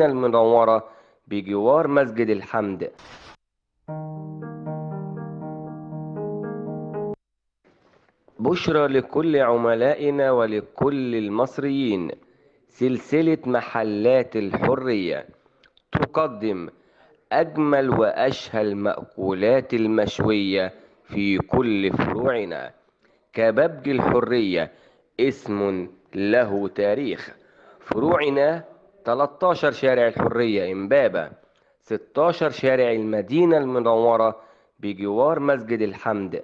المنورة بجوار مسجد الحمد. بشرى لكل عملائنا ولكل المصريين سلسلة محلات الحرية تقدم أجمل وأشهى المأكولات المشوية في كل فروعنا. كبابج الحرية اسم له تاريخ. فروعنا 13 شارع الحرية إمبابة 16 شارع المدينة المنورة بجوار مسجد الحمد.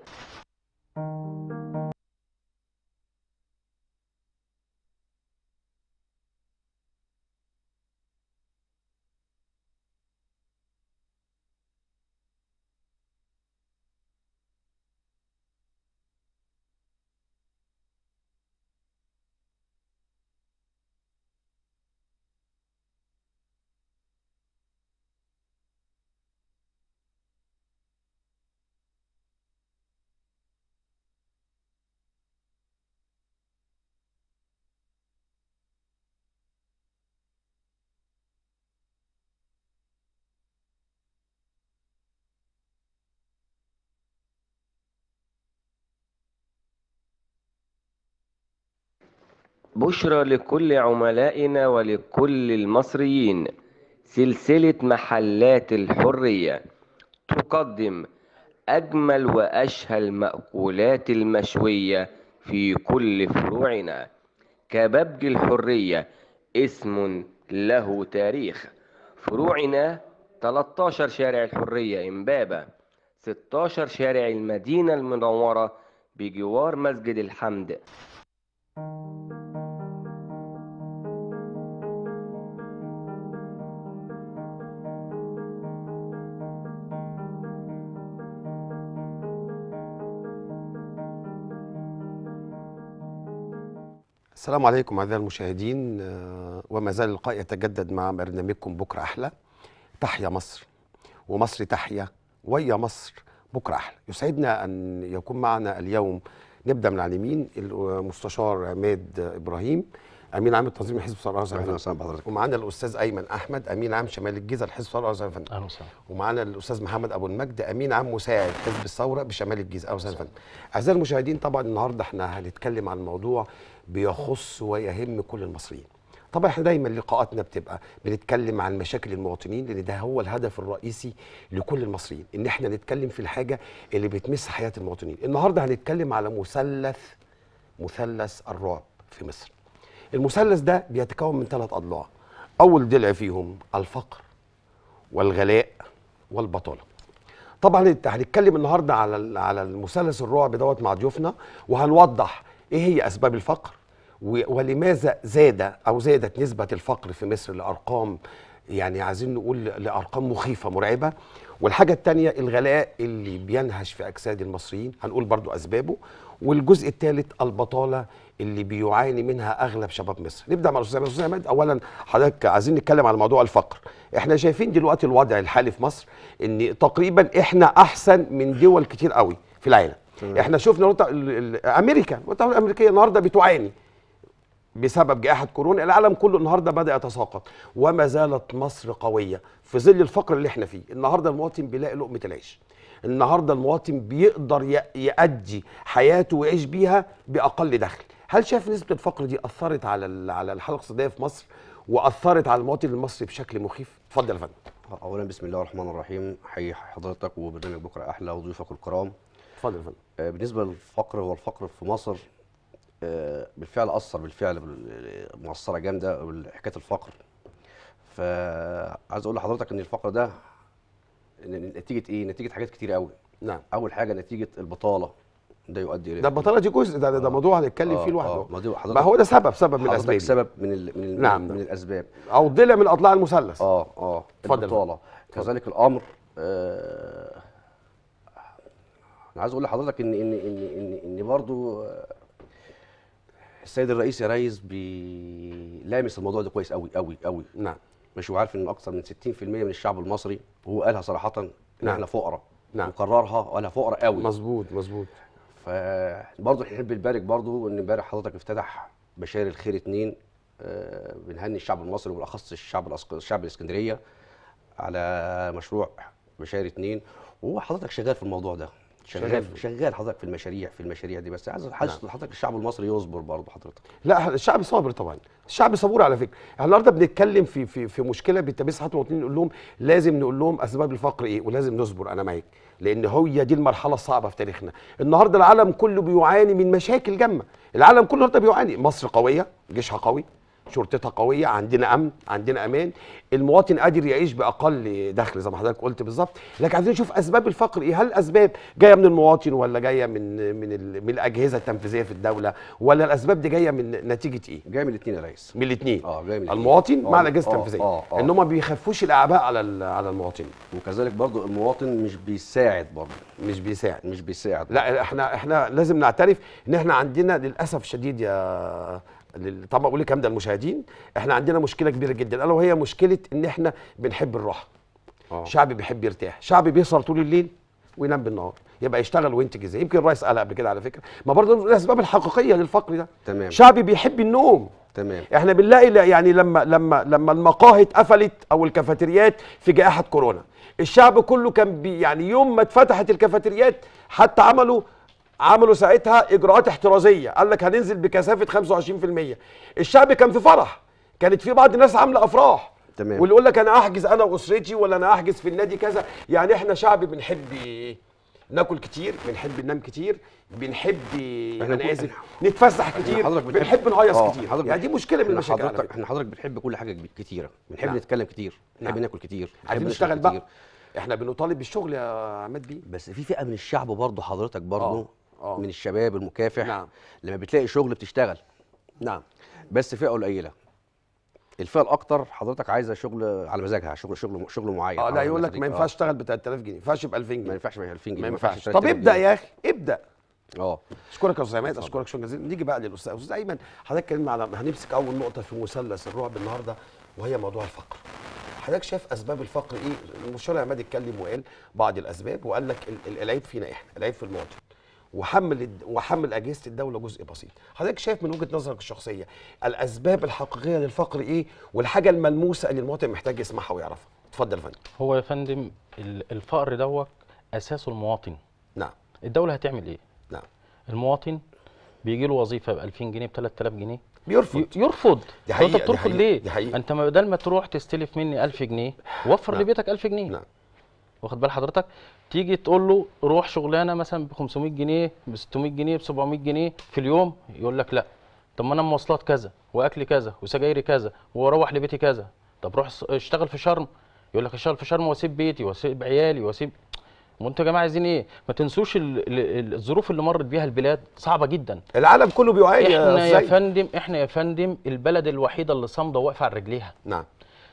بشرى لكل عملائنا ولكل المصريين سلسلة محلات الحرية تقدم أجمل وأشهى المأكولات المشوية في كل فروعنا. كبابج الحرية اسم له تاريخ. فروعنا 13 شارع الحرية إمبابة 16 شارع المدينة المنورة بجوار مسجد الحمد. السلام عليكم أعزائي المشاهدين. آه، وما زال اللقاء يتجدد مع برنامجكم بكرة أحلى. تحيا مصر ومصر تحيا ويا مصر بكرة أحلى. يسعدنا أن يكون معنا اليوم نبدأ من على اليمين المستشار عماد إبراهيم أمين عام التنظيم حزب صلاح أهلا وسهلا بحضرتك. ومعانا الأستاذ أيمن أحمد أمين عام شمال الجيزة لحزب صلاح أهلا وسهلا. ومعانا الأستاذ محمد أبو المجد أمين عام مساعد حزب الثورة بشمال الجيزة. أهلا وسهلا. أعزائي المشاهدين طبعا النهارده إحنا هنتكلم عن موضوع بيخص ويهم كل المصريين. طبعا إحنا دايما لقاءاتنا بتبقى بنتكلم عن مشاكل المواطنين لأن ده هو الهدف الرئيسي لكل المصريين إن إحنا نتكلم في الحاجة اللي بتمس حياة المواطنين. النهارده هنتكلم على مثلث مثلث الرعب في مصر. المثلث ده بيتكون من ثلاث أضلاع. أول ضلع فيهم الفقر والغلاء والبطالة. طبعا هنتكلم النهارده على على المثلث الرعب دوت مع ضيوفنا وهنوضح إيه هي أسباب الفقر ولماذا زاد أو زادت نسبة الفقر في مصر لأرقام يعني عايزين نقول لأرقام مخيفة مرعبة؟ والحاجة الثانية الغلاء اللي بينهش في أجساد المصريين هنقول برضو أسبابه. والجزء الثالث البطالة اللي بيعاني منها أغلب شباب مصر. نبدأ مع الأستاذ الاستاذ عماد اولا حضرتك عايزين نتكلم على موضوع الفقر. إحنا شايفين دلوقتي الوضع الحالي في مصر إن تقريبا إحنا أحسن من دول كتير قوي في العالم. إحنا شفنا أمريكا الوطن الامريكيه النهارده بتعاني. بسبب جائحة كورونا العالم كله النهاردة بدأ يتساقط. وما زالت مصر قوية في ظل الفقر اللي إحنا فيه. النهاردة المواطن بيلاقي لقمة العيش. النهاردة المواطن بيقدر يأدي حياته ويعيش بيها بأقل دخل. هل شايف نسبة الفقر دي أثرت على على الحالة الاقتصادية في مصر؟ وأثرت على المواطن المصري بشكل مخيف؟ اتفضل يا فندم. اولا بسم الله الرحمن الرحيم. حي حضرتك وبرنامج بكرة أحلى وضيوفك الكرام. اتفضل يا فندم. آه، بالنسبة للفقر هو الفقر في مصر بالفعل أثر بالفعل بال- مؤثرة جامدة حكاية الفقر. فعايز أقول لحضرتك إن الفقر ده نتيجة إيه؟ نتيجة حاجات كتير قوي نعم. أول حاجة نتيجة البطالة ده يؤدي إلى ده البطالة دي جزء ده, ده آه. موضوع هنتكلم آه، فيه لوحده. آه، ما هو ده سبب سبب من دي. سبب من ال من ال نعم. من الأسباب. أو ضلع من أضلاع المثلث. آه آه اتفضل. البطالة. كذلك الأمر آه أنا عايز أقول لحضرتك إن إن إن إن, إن برضو آه، السيد الرئيس يا ريس بيلامس الموضوع ده كويس قوي قوي قوي نعم. مش وعارف إن أكثر من 60% من الشعب المصري وهو قالها صراحة إن نعم. إحنا فقراء. نعم. وقررها وقالها فقراء قوي مظبوط مظبوط. فبرضه إحنا نحب نبارك برضه إن امبارح حضرتك افتتح بشاير الخير اتنين آه، بنهني الشعب المصري وبالأخص الشعب الأسك- الشعب الإسكندرية على مشروع بشاير اتنين. وهو حضرتك شغال في الموضوع ده. شغال شغال. حضرتك في المشاريع في المشاريع دي بس عايز حاسس حضرتك الشعب المصري يصبر برضه حضرتك. لا الشعب صابر طبعا. الشعب صبور على فكرة. إحنا النهارده بنتكلم في في في مشكلة بتمس حتى المواطنين نقول لهم لازم نقول لهم أسباب الفقر إيه؟ ولازم نصبر أنا معاك. لأن هي دي المرحلة الصعبة في تاريخنا. النهارده العالم كله بيعاني من مشاكل جامة. العالم كله النهارده بيعاني. مصر قوية جيشها قوي. شرطتها قوية عندنا أمن عندنا أمان. المواطن قادر يعيش بأقل دخل زي ما حضرتك قلت بالظبط. لكن عايزين نشوف أسباب الفقر إيه؟ هل الأسباب جاية من المواطن ولا جاية من من من الأجهزة التنفيذية في الدولة؟ ولا الأسباب دي جاية من نتيجة إيه؟ جاي من الاثنين يا ريس. من الاثنين آه جاي من الاتنين. المواطن آه، مع الأجهزة آه، التنفيذية. آه، آه. إن هم ما بيخفوش الأعباء على على المواطن. وكذلك برضه المواطن مش بيساعد برضه مش بيساعد. مش بيساعد. لا إحنا إحنا لازم نعترف إن إحنا عندنا للأسف شديد يا طبعا بقول الكلام ده للمشاهدين إحنا عندنا مشكلة كبيرة جدا. الا وهي مشكلة إن إحنا بنحب الراحة. شعب بيحب يرتاح. شعب بيسهر طول الليل وينام بالنهار. يبقى يشتغل وينتج إزاي؟ يمكن الرئيس قالها قبل كده على فكرة. ما برضه الأسباب الحقيقية للفقر ده. تمام. شعب بيحب النوم. تمام. إحنا بنلاقي لا- يعني لما لما لما المقاهي اتقفلت أو الكافيتريات في جائحة كورونا الشعب كله كان بي يعني يوم ما اتفتحت الكافيتريات حتى عملوا عملوا ساعتها إجراءات احترازية قال لك هننزل بكثافة 25% الشعب كان في فرح كانت في بعض الناس عاملة أفراح تمام. واللي يقول لك أنا أحجز أنا وأسرتي ولا أنا أحجز في النادي كذا يعني إحنا شعب بنحب ناكل كتير بنحب ننام كتير بنحب أنا آسف نتفسح كتير بنحب نهيص آه، كتير حضرتك يعني دي مشكلة من المشاكل حضرتك. إحنا حضرتك بنحب كل حاجة كتيرة بنحب نعم. نتكلم كتير بنحب نعم. ناكل كتير بنحب عايزين نشتغل. بقى إحنا بنطالب بالشغل يا عماد بيه بس في فئة من الشعب برضه حضرتك برضه آه. من الشباب المكافح نعم. لما بتلاقي شغل بتشتغل. نعم. بس فئة قليلة. الفئة الأكتر حضرتك عايزة شغل على مزاجها شغل شغل شغل معين. آه لا يقول لك. ما. ينفعش اشتغل ب 3000 جنيه ما ينفعش ب 2000 ما جنيه ينفعش ب 2000 جنيه ما ينفعش طب 3000 ابدأ. يا أخي ابدأ. آه. أشكرك يا أستاذ عماد أشكرك شكرا جزيلا نيجي بقى للأستاذ أستاذ أيمن حضرتك اتكلمنا على هنمسك أول نقطة في مثلث الرعب النهارده وهي موضوع الفقر. حضرتك شايف أسباب الفقر إيه؟ المستشار عماد اتكلم وقال بعض الأسباب وقال لك ال- ال- العيب فينا إحنا العيب في المواطن. وحمل وحمل أجهزة الدولة جزء بسيط. حضرتك شايف من وجهة نظرك الشخصية الأسباب الحقيقية للفقر إيه؟ والحاجة الملموسة اللي المواطن محتاج يسمعها ويعرفها. اتفضل يا فندم. هو يا فندم ال- الفقر دوت اساسه المواطن. نعم. الدولة هتعمل إيه؟ نعم. المواطن بيجي له وظيفة ب 2000 جنيه ب 3000 جنيه. بيرفض. يرفض. دي حقيقة، أنت دي بترفض حقيقة، ليه؟ دي حقيقة. أنت ما بدل ما تروح تستلف مني 1000 جنيه وفر نعم. لبيتك 1000 جنيه. نعم. واخد بال حضرتك؟ تيجي تقول له روح شغلانة مثلا ب 500 جنيه ب 600 جنيه ب 700 جنيه في اليوم يقول لك لا. طب ما أنا مواصلات كذا واكل كذا وسجايري كذا وأروح لبيتي كذا. طب روح اشتغل في شرم. يقول لك اشتغل في شرم وأسيب بيتي وأسيب عيالي وأسيب وأنتوا يا جماعة عايزين إيه؟ ما تنسوش ال- ال- الظروف اللي مرت بيها البلاد صعبة جدا. العالم كله بيعاني إحنا يا. فندم إحنا يا فندم البلد الوحيدة اللي صامدة واقفه على رجليها. نعم.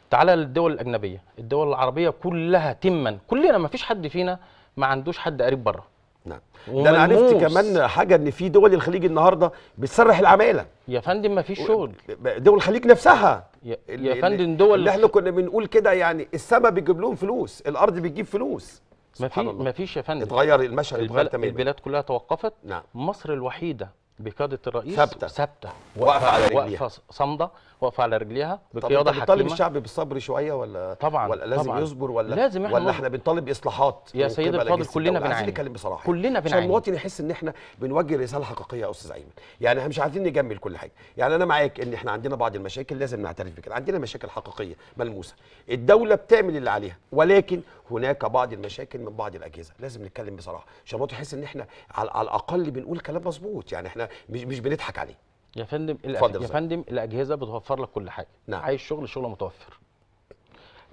تعالى للدول الأجنبية. الدول العربية كلها تما. كلنا ما فيش حد فينا ما عندوش حد قريب بره. نعم. ده أنا عرفت. كمان حاجة إن في دول الخليج النهارده بتسرح العمالة. يا فندم ما فيش شغل. دول الخليج نفسها. يا, يا فندم دول اللي إحنا كنا بنقول كده يعني السما بتجيب لهم فلوس الأرض بتجيب فلوس. ما في سبحان الله. ما فيش يا فندم. اتغير المشهد اتغير البلد, تماما. البلاد كلها توقفت. نعم. مصر الوحيدة بقيادة الرئيس ثابتة. ثابتة واقفة على رجليها. واقفة صامدة واقفة على رجليها بقيادة حكيمه الشعب بالصبر شوية ولا طبعاً، ولا لازم طبعاً. يصبر ولا لازم إحنا ولا. إحنا بنطالب باصلاحات يا سيدي الفاضل كلنا الدولة؟ عايزين بنعاني. نتكلم بصراحة كلنا عشان بنعاني. المواطن يحس إن إحنا بنوجه رسالة حقيقية يا أستاذ ايمن يعني إحنا مش عايزين نجمل كل حاجة يعني أنا معاك إن إحنا عندنا بعض المشاكل لازم نعترف بكده عندنا مشاكل حقيقية ملموسة الدولة بتعمل اللي عليها ولكن هناك بعض المشاكل من بعض الأجهزة لازم نتكلم بصراحة عشان المواطن يحس إن إحنا على, على الأقل بنقول كلام مظبوط يعني إحنا مش مش بنضحك عليه. يا فندم يا فندم الأجهزة بتوفر لك كل حاجة. نعم. عايز شغل شغل متوفر.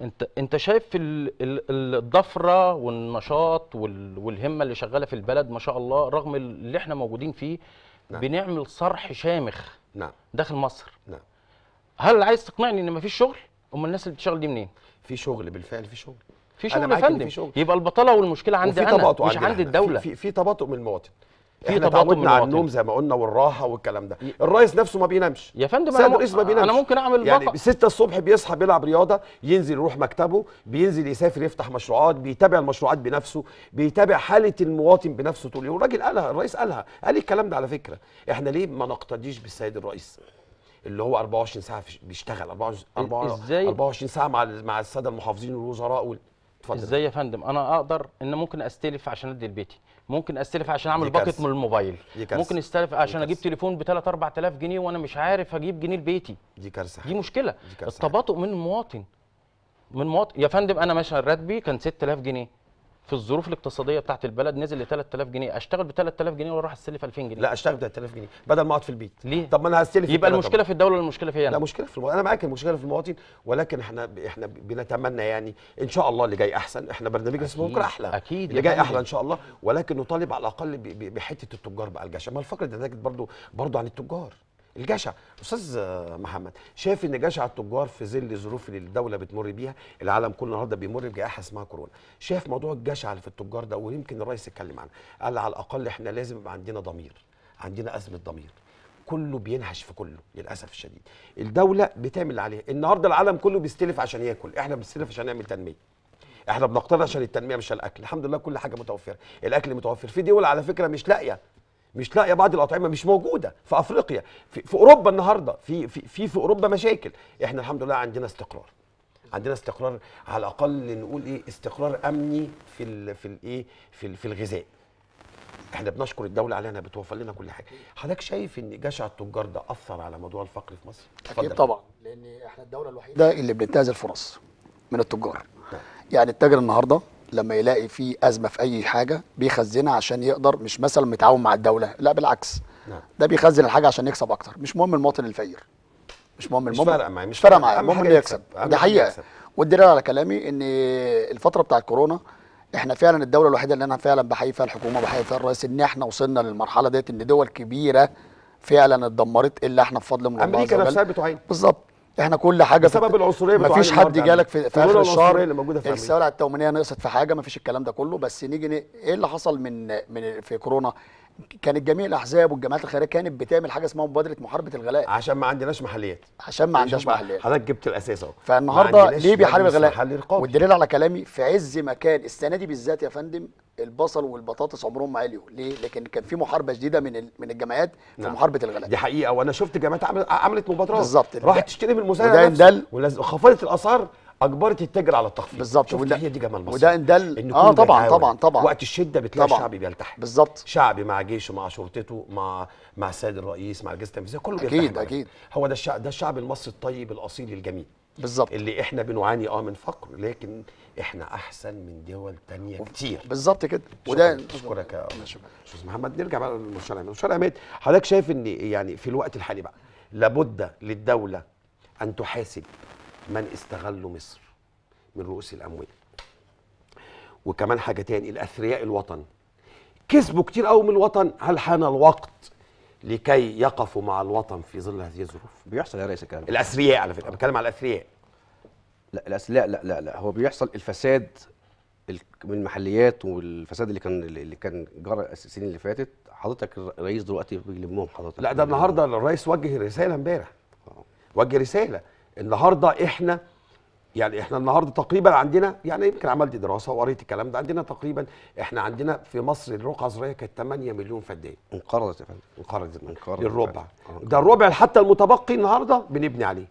انت انت شايف ال- ال- الضفرة والنشاط وال- والهمة اللي شغالة في البلد ما شاء الله رغم اللي إحنا موجودين فيه نعم. بنعمل صرح شامخ نعم. داخل مصر. نعم. هل عايز تقنعني إن مفيش شغل؟ أمال الناس اللي بتشتغل دي منين؟ في شغل بالفعل في شغل. في شغل يا فندم. يبقى البطالة والمشكلة عندي أنا مش عندنا عند إحنا. الدولة. في, في تباطؤ من المواطن. في تباطؤ على. النوم زي ما قلنا والراحة والكلام ده الرئيس نفسه ما بينامش يا فندم أنا, الرئيس ما. بينامش أنا ممكن أعمل يعني باقة. 6 الصبح بيصحى بيلعب رياضة ينزل يروح مكتبه بينزل يسافر يفتح مشروعات بيتابع المشروعات بنفسه بيتابع حالة المواطن بنفسه طول اليوم الراجل قالها الرئيس قالها قال الكلام ده على فكرة إحنا ليه ما نقتديش بالسيد الرئيس اللي هو 24 ساعة بيشتغل 24 إزاي؟ 24 ساعة مع مع السادة المحافظين والوزراء وال... اتفضل. إزاي يا فندم؟ أنا أقدر ان ممكن استلف عشان ادي لبيتي. ممكن استلف عشان اعمل packet. من الموبايل. دي كارثة. ممكن استلف عشان دي أجيب. تليفون ب 3 4000 جنيه وأنا مش عارف أجيب جنيه لبيتي. دي كارثة. دي مشكلة. دي التباطؤ من المواطن من مواطن. يا فندم أنا مثلا راتبي كان 6000 جنيه. في الظروف الاقتصادية بتاعت البلد نزل ل 3000 جنيه. أشتغل ب 3000 جنيه ولا أروح أستلف 2000 جنيه. لا أشتغل ب 3000 جنيه بدل ما أقعد في البيت. ليه؟ طب ما أنا هستلف يبقى المشكلة في الدولة ولا المشكلة فيا لا أنا مشكلة في المواطن أنا معاك المشكلة في المواطن. ولكن إحنا إحنا بنتمنى يعني إن شاء الله اللي جاي أحسن. إحنا برنامجنا اسمه بكرة أحلى. أكيد اللي جاي. أحلى إن شاء الله. ولكن نطالب على الأقل ب- ب- بحتة التجار بقى الجشع ما الفقر ده ناتج برضو برضو عن التجار. الجشع. أستاذ محمد شايف إن جشع التجار في ظل الظروف اللي الدولة بتمر بيها العالم كله النهارده بيمر بجائحة اسمها كورونا. شايف موضوع الجشع اللي في التجار ده ويمكن الرئيس اتكلم عنه. قال على الأقل إحنا لازم يبقى عندنا ضمير عندنا أزمة ضمير. كله بينهش في كله للأسف الشديد. الدولة بتعمل اللي عليها. النهارده العالم كله بيستلف عشان ياكل. إحنا بنستلف عشان نعمل تنمية. إحنا بنقترض عشان التنمية مش الأكل. الحمد لله كل حاجة متوفرة. الأكل متوفر. في دول على فكرة مش لاقية. مش لاقية بعض الأطعمة مش موجودة في أفريقيا في, في أوروبا النهارده في في في, في أوروبا مشاكل. إحنا الحمد لله عندنا استقرار. عندنا استقرار على الأقل نقول إيه استقرار أمني في ال في الايه في, ال- في الغذاء. إحنا بنشكر الدولة عليها إنها بتوفر لنا كل حاجة. حضرتك شايف إن جشع التجار ده أثر على موضوع الفقر في مصر؟ أكيد. طبعا لأن إحنا الدولة الوحيدة اللي بننتهز الفرص من التجار. يعني التاجر النهارده لما يلاقي في أزمة في أي حاجة بيخزنها عشان يقدر مش مثلا متعاون مع الدولة لا بالعكس نعم. ده بيخزن الحاجة عشان يكسب أكتر مش مهم المواطن الفقير مش مهم مش المهم مش مش فارقة فارقة. معاه أهم المهم إنه يكسب. حاجة حقيقة. والدليل على كلامي إن الفترة بتاعت كورونا إحنا فعلا الدولة الوحيدة اللي أنا فعلا بحيي فيها الحكومة بحيي فيها الرئيس إن إحنا وصلنا للمرحلة ديت إن دول كبيرة فعلا اتدمرت إلا إحنا بفضل من الله أمريكا. نفسها بتعاني بالظبط إحنا كل حاجة في بسبب العنصرية ما بتعاني فيش حد جالك في, في كورونا اخر الشهر. اللي في. السلع التومينيه نقصت في حاجة ما فيش الكلام ده كله. بس نيجي إيه اللي حصل من من في كورونا؟ كانت جميع الأحزاب والجمعيات الخيرية كانت بتعمل حاجة اسمها مبادرة محاربة الغلاء. عشان ما عندناش محليات. عشان ما عندناش محلات حضرتك جبت الأساس أهو. ما فالنهارده ليه بيحارب الغلاء. والدليل على كلامي في عز مكان السنة دي بالذات يا فندم البصل والبطاطس عمرهم ما عليوا ليه؟ لكن كان في محاربة شديدة من من الجمعيات في نعم. محاربة الغلاء. دي حقيقة. وأنا شفت جامعات عملت مبادرات. بالظبط. راحت تشتري من المزارع وده خفضت الأسعار. أجبرت التاجر على التخفيض بالظبط. وده- هي دي جمال مصر وده يدل- إن آه كله طبعاً،. طبعاً، طبعاً. وقت الشدة بتلاقي طبعاً. الشعب بيلتحم بالظبط شعبي مع جيشه مع شرطته مع مع السيد الرئيس مع الجهاز التنفيذيه كله أكيد، بيلتحم. أكيد. هو ده الشعب ده الشعب المصري الطيب الأصيل الجميل بالظبط اللي إحنا بنعاني آه من فقر لكن إحنا أحسن من دول تانية كتير بالظبط كده وده اشكرك يا. أستاذ محمد نرجع بقى للمستشار عماد المستشار عماد حضرتك شايف إن يعني في الوقت الحالي بقى لابد للدولة أن تحاسب من استغلوا مصر من رؤوس الأموال. وكمان حاجة تاني الأثرياء الوطن. كسبوا كتير قوي من الوطن. هل حان الوقت لكي يقفوا مع الوطن في ظل هذه الظروف؟ بيحصل يا ريس الكلام. الأثرياء على فكرة بتكلم على الأثرياء. لا لا لا لا لا. هو بيحصل الفساد ال- من المحليات والفساد اللي كان اللي كان جرى السنين اللي فاتت. حضرتك الرئيس دلوقتي بيلمهم حضرتك. لا ده النهارده الرئيس وجه رسالة امبارح. وجه رسالة. النهارده إحنا يعني إحنا النهارده تقريبا عندنا يعني يمكن عملت دراسة وقريت الكلام ده عندنا تقريبا إحنا عندنا في مصر الرقعة الزراعيه كانت 8 مليون فدان انقرضت يا فندم. انقرضت. انقرضت للربع. فعلا. ده الربع حتى المتبقي النهارده بنبني عليه.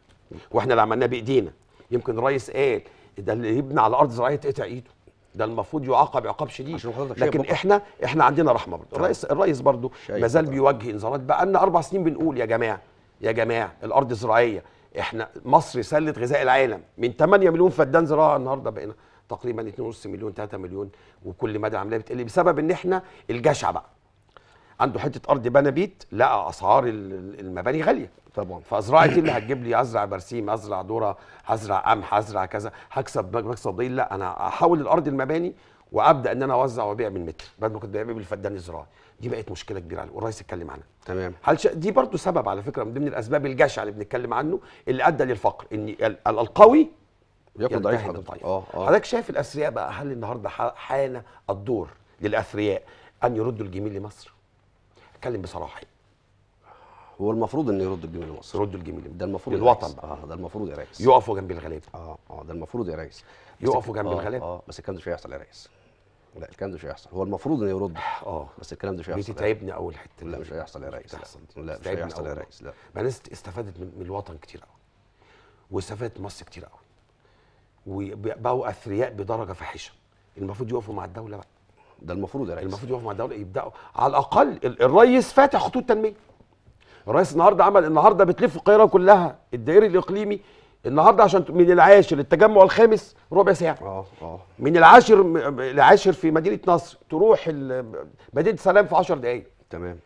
وإحنا اللي عملناه بإيدينا. يمكن الرئيس قال ده اللي يبني على أرض زراعية تقطع إيده. ده المفروض يعاقب عقاب شديد. لكن. إحنا إحنا عندنا رحمة برضه. الرئيس الرئيس برضه شايف ما زال بقى. بيوجه إنذارات. بقى لنا أربع سنين بنقول يا جماعة يا جماعة الأرض الزراعية إحنا مصر سله غذاء العالم. من 8 مليون فدان زراعة النهارده بقينا تقريبا 2.5 مليون 3 مليون وكل مدى العملية بتقل بسبب إن إحنا الجشع بقى. عنده حتة أرض بنى بيت لقى أسعار ال- المباني غالية. طبعا فزراعتي اللي هتجيب لي؟ ازرع برسيم ازرع ذرة هزرع قمح هزرع كذا هكسب مكسب ضئيل؟ لا أنا أحول الأرض المباني وابدا ان أنا اوزع وابيع بالمتر بدل ما كنت ببيع بالفدان الزراعي. دي بقت مشكله كبيره. عليه والرئيس اتكلم عنها. تمام. هل ش... دي برضو سبب على فكره من ضمن الاسباب الجشع اللي بنتكلم عنه اللي ادى للفقر ان ال- ال- القوي بياكل ضعيف حضرتك. آه آه. حضرتك شايف الأثرياء بقى؟ هل النهارده حان الدور للأثرياء أن يردوا الجميل لمصر؟ اتكلم بصراحة. هو المفروض انه يرد الجميل لمصر. يردوا الجميل. ده المفروض للوطن. بقى. آه ده المفروض يا ريس. يقفوا جنب الغلابة. آه آه ده المفروض يا ريس. يقفوا جنب آه، الغلابة. آه بس الكلام ده مش هيحصل يا ريس. لا الكلام ده مش هيحصل. هو المفروض إنه يرد آه. بس الكلام ده مش هيحصل. بتتعبني اول حتة لا. مش هيحصل يا ريس. لا, مش هيحصل يا. ريس لا. ما الناس استفادت من, الوطن كتير قوي واستفادت مصر كتير قوي وبقوا أثرياء بدرجة فاحشة. المفروض يقفوا مع الدولة بقى. ده المفروض يا ريس. المفروض يقفوا مع الدولة يبدأوا على الأقل ال- الرئيس فاتح خطوط تنمية. الرئيس النهارده عمل النهارده بتلف القاهرة كلها الدائري الإقليمي النهارده عشان من العاشر للتجمع الخامس ربع ساعة. آه آه. من العاشر م- العاشر في مدينة نصر تروح مدينة سلام في 10 دقائق تمام.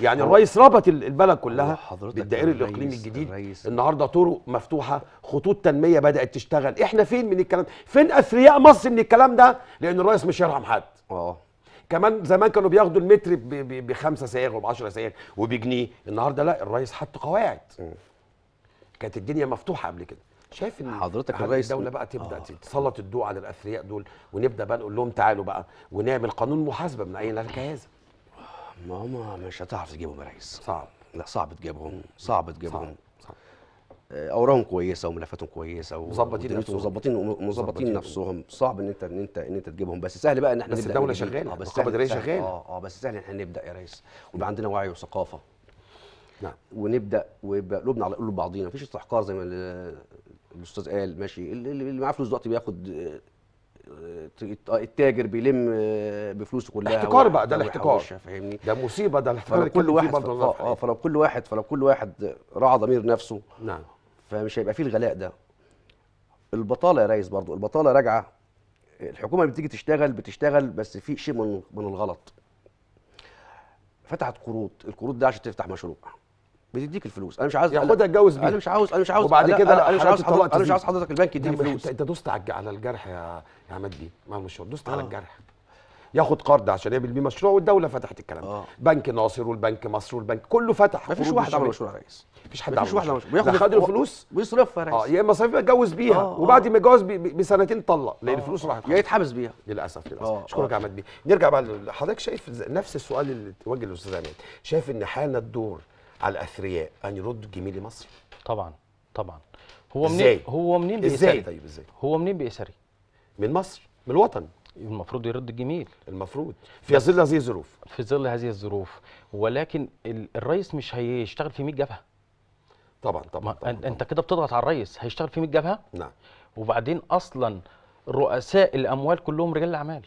يعني الرئيس ربط ال- البلد كلها بالدائري الاقليمي الجديد. الرئيس- النهارده طرق مفتوحة خطوط تنمية بدأت تشتغل. إحنا فين من الكلام؟ فين أثرياء مصر من الكلام ده؟ لأن الرئيس مش هيرحم حد. آه. كمان زمان كانوا بياخدوا المتر ب- ب- بخمسة صاغ وب 10 صاغ وبجنيه. النهارده لا الرئيس حط قواعد. كانت الدنيا مفتوحة قبل كده. شايف إن حضرتك الرئيس- الدولة بقى تبدأ آه. تسلط الضوء على الأثرياء دول ونبدأ بقى نقول لهم تعالوا بقى ونعمل قانون محاسبة من أين لك هذا؟ ما هم مش هتعرف تجيبهم يا ريس. صعب. لا صعب تجيبهم صعب تجيبهم. صعب. صعب آه، أوراقهم كويسة وملفاتهم كويسة و- مظبطين ودنيتهم نفسهم. مظبطين مظبطين. نفسهم. صعب إن انت إن انت إن أنت تجيبهم. بس سهل بقى إن إحنا بس جديد. شغالة، آه بس سهل- سهل- شغالة. آه آه بس سهل إن إحنا نبدأ يا ريس. ويبقى عندنا وعي وثقافة. نعم. ونبدأ ويبقى قلوبنا على قلوب بعضينا. مفيش استحقار زي ما ال- الأستاذ قال ماشي. اللي معاه فلوس دلوقتي بياخد آه، آه، التاجر بيلم آه، بفلوسه كلها الاحتكار بقى، ده الاحتكار. فاهمني؟ ده مصيبة ده الاحتكار كل واحد آه آه فلو كل واحد فلو كل واحد راعى ضمير نفسه نعم. فمش هيبقى فيه الغلاء ده. البطالة يا ريس برضو البطالة راجعة. الحكومة اللي بتيجي تشتغل بتشتغل بس في شيء من من الغلط. فتحت قروض. القروض ده عشان تفتح مشروع. بتديك الفلوس. أنا مش عاوز ياخدها اتجوز بيها. أنا مش عاوز أنا مش عاوز وبعد كده أنا, مش عاوز حضرتك أنا مش. عاوز حضرتك البنك يديني فلوس. أنت دوست على الج- على الجرح يا يا عماد بيه مع المشروع دوست على آه. الجرح. ياخد قرض عشان يعمل بيه مشروع والدولة فتحت الكلام. ده آه. بنك ناصر والبنك مصر والبنك كله فتح. ما فيش قروض واحد عمل. مشروع يا ريس. مفيش حد مفيش عمل مشروع. بياخد خد الفلوس ويصرفها يا آه ريس يا اما صرف يتجوز بيها. آه، وبعد آه. ما يتجوز بسنتين طلق لأن آه. الفلوس راحت يا يتحبس بيها. للأسف للأسف. آه، أشكرك آه. يا عماد بيه نرجع بقى حضرتك شايف نفس السؤال اللي توجه للاستاذ عماد شايف إن حان الدور على الأثرياء. أن يردوا الجميل لمصر. طبعا طبعا. هو منين إزاي؟ هو منين إزاي بيسري طيب؟ إزاي؟ هو منين بيسري من مصر من الوطن. المفروض يرد الجميل المفروض. في ظل هذه الظروف. في ظل هذه الظروف. ولكن ال- الرئيس مش هيشتغل في 100 جبهة. طبعا طبعا, طبعا, أن- أنت كده بتضغط على الرئيس. هيشتغل في 100 جبهة؟ نعم. وبعدين أصلا رؤساء الأموال كلهم رجال اعمال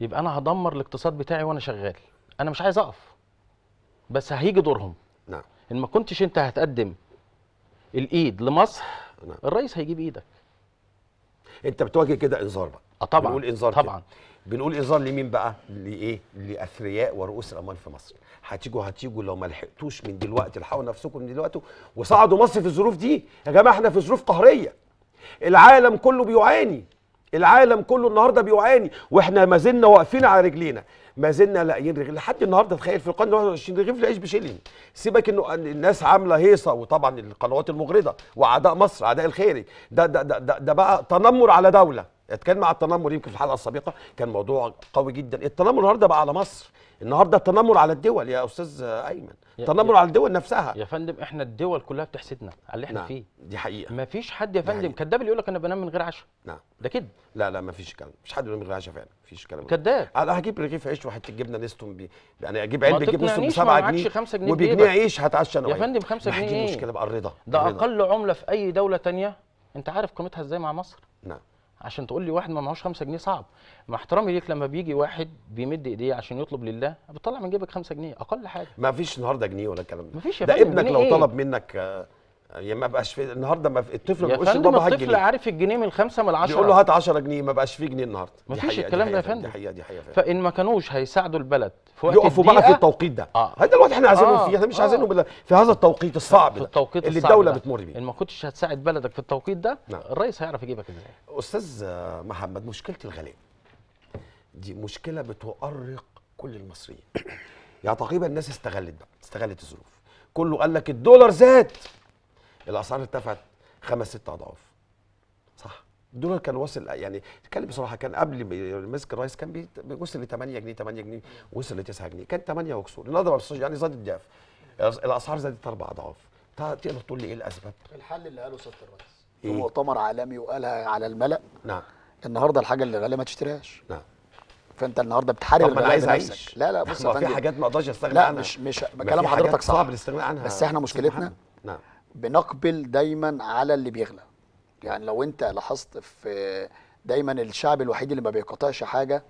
يبقى أنا هدمر الاقتصاد بتاعي وأنا شغال. أنا مش عايز أقف. بس هيجي دورهم. نعم. إن ما كنتش أنت هتقدم الإيد لمصر نعم. الرئيس هيجيب إيدك. أنت بتواجه كده إنذار بقى. آه طبعا بنقول إنذار كده. طبعا. بنقول إنذار لمين بقى؟ لإيه؟ لأثرياء ورؤوس الأموال في مصر. هتيجوا هتيجوا لو ما لحقتوش من دلوقتي الحقوا نفسكم من دلوقتي وصعدوا مصر في الظروف دي يا جماعة إحنا في ظروف قهرية. العالم كله بيعاني. العالم كله النهارده بيعاني وإحنا ما زلنا واقفين على رجلينا. ما زلنا لاقيين رغيف لحد النهارده تخيل في القرن 21 رغيف العيش بشيلين سيبك إنه الناس عاملة هيصة وطبعا القنوات المغرضة واعداء مصر اعداء الخير ده ده ده, ده, ده بقى تنمر على دولة. أتكلم مع التنمر يمكن في الحلقة السابقة. كان موضوع قوي جدا. التنمر النهارده بقى على مصر. النهارده التنمر على الدول يا أستاذ أيمن. يا- على الدول نفسها. يا فندم إحنا الدول كلها بتحسدنا على اللي إحنا نعم. فيه. دي حقيقة. ما فيش حد يا. فندم كذاب اللي يقول لك أنا بنام من غير عشاء. نعم. ده كده. لا لا ما فيش كلام. مفيش حد بيقول من غير عشاء فعلا. مفيش كلام. كذاب. أنا هجيب رغيف عيش وحته جبنه نستون بي يعني أجيب علبة جبنة نستون ب تقنعنيش ما 7 معكش جنيه 5 جنيه في وبجنيه. عيش هتعشى أنا يا. فندم 5 ما هي جنيه. دي إيه؟ المشكلة بقى الرضا. ده. أقل عملة في أي دولة تانية. أنت عارف قيمتها إزاي مع مصر؟ نعم. عشان تقول لي واحد ما معهوش 5 جنيه صعب. مع احترامي ليك لما بيجي واحد بيمد ايديه عشان يطلب لله بتطلع من جيبك 5 جنيه أقل حاجة. ما فيش النهارده جنيه ولا الكلام ده. مفيش ده ابنك لو إيه؟ طلب منك آه، يا ما بقاش في النهارده ما في الطفل ما بيقولش لبابا هات الطفل جنيه عارف الجنيه من الخمسه من العشره بيقول له هات 10 جنيه ما بقاش فيه جنيه النهارده حقيقة، دي الكلام ده يا فندم. دي حقيقة دي حقيقة. فإن ما كانوش هيساعدوا البلد في وقت يقفوا بقى في التوقيت ده آه. هذا الوقت إحنا عايزينهم آه، فيه إحنا مش آه. عايزينهم بال- في هذا التوقيت الصعب في ده التوقيت اللي الصعب الدولة ده. بتمر بيه إن ما كنتش هتساعد بلدك في التوقيت ده نعم. الرئيس هيعرف يجيبك إزاي أستاذ آه، محمد مشكلة الغلاء دي مشكلة بتؤرق كل المصريين يعني تقريبا الناس استغلت بقى استغلت الظروف كله قال لك الدولار زاد الأسعار ارتفعت خمس ست أضعاف. صح. الدولار كان وصل يعني اتكلم بصراحة كان قبل ما مسك الرئيس كان وصل ل 8 جنيه 8 جنيه وصل ل 9 جنيه. كان 8 وكسور. النهارده يعني زاد الضعف. الأسعار زادت أربع أضعاف. تقدر تقول لي إيه الأسباب؟ الحل اللي قاله سياده الرئيس. إيه؟ في مؤتمر عالمي وقالها على الملأ. نعم. النهارده الحاجة اللي غاليه ما تشتريهاش. نعم. فأنت النهارده بتحارب طب أنا عايز أعيش. لا لا بص يا ما في فندم. حاجات ما أقدرش أستغنى لا عنها. مش مش ما كلام حضرتك صح صعب الاستغناء عنها. بس إحنا مشكلتنا. نعم. بنقبل دايما على اللي بيغلى. يعني لو انت لاحظت في دايما الشعب الوحيد اللي ما بيقاطعش حاجة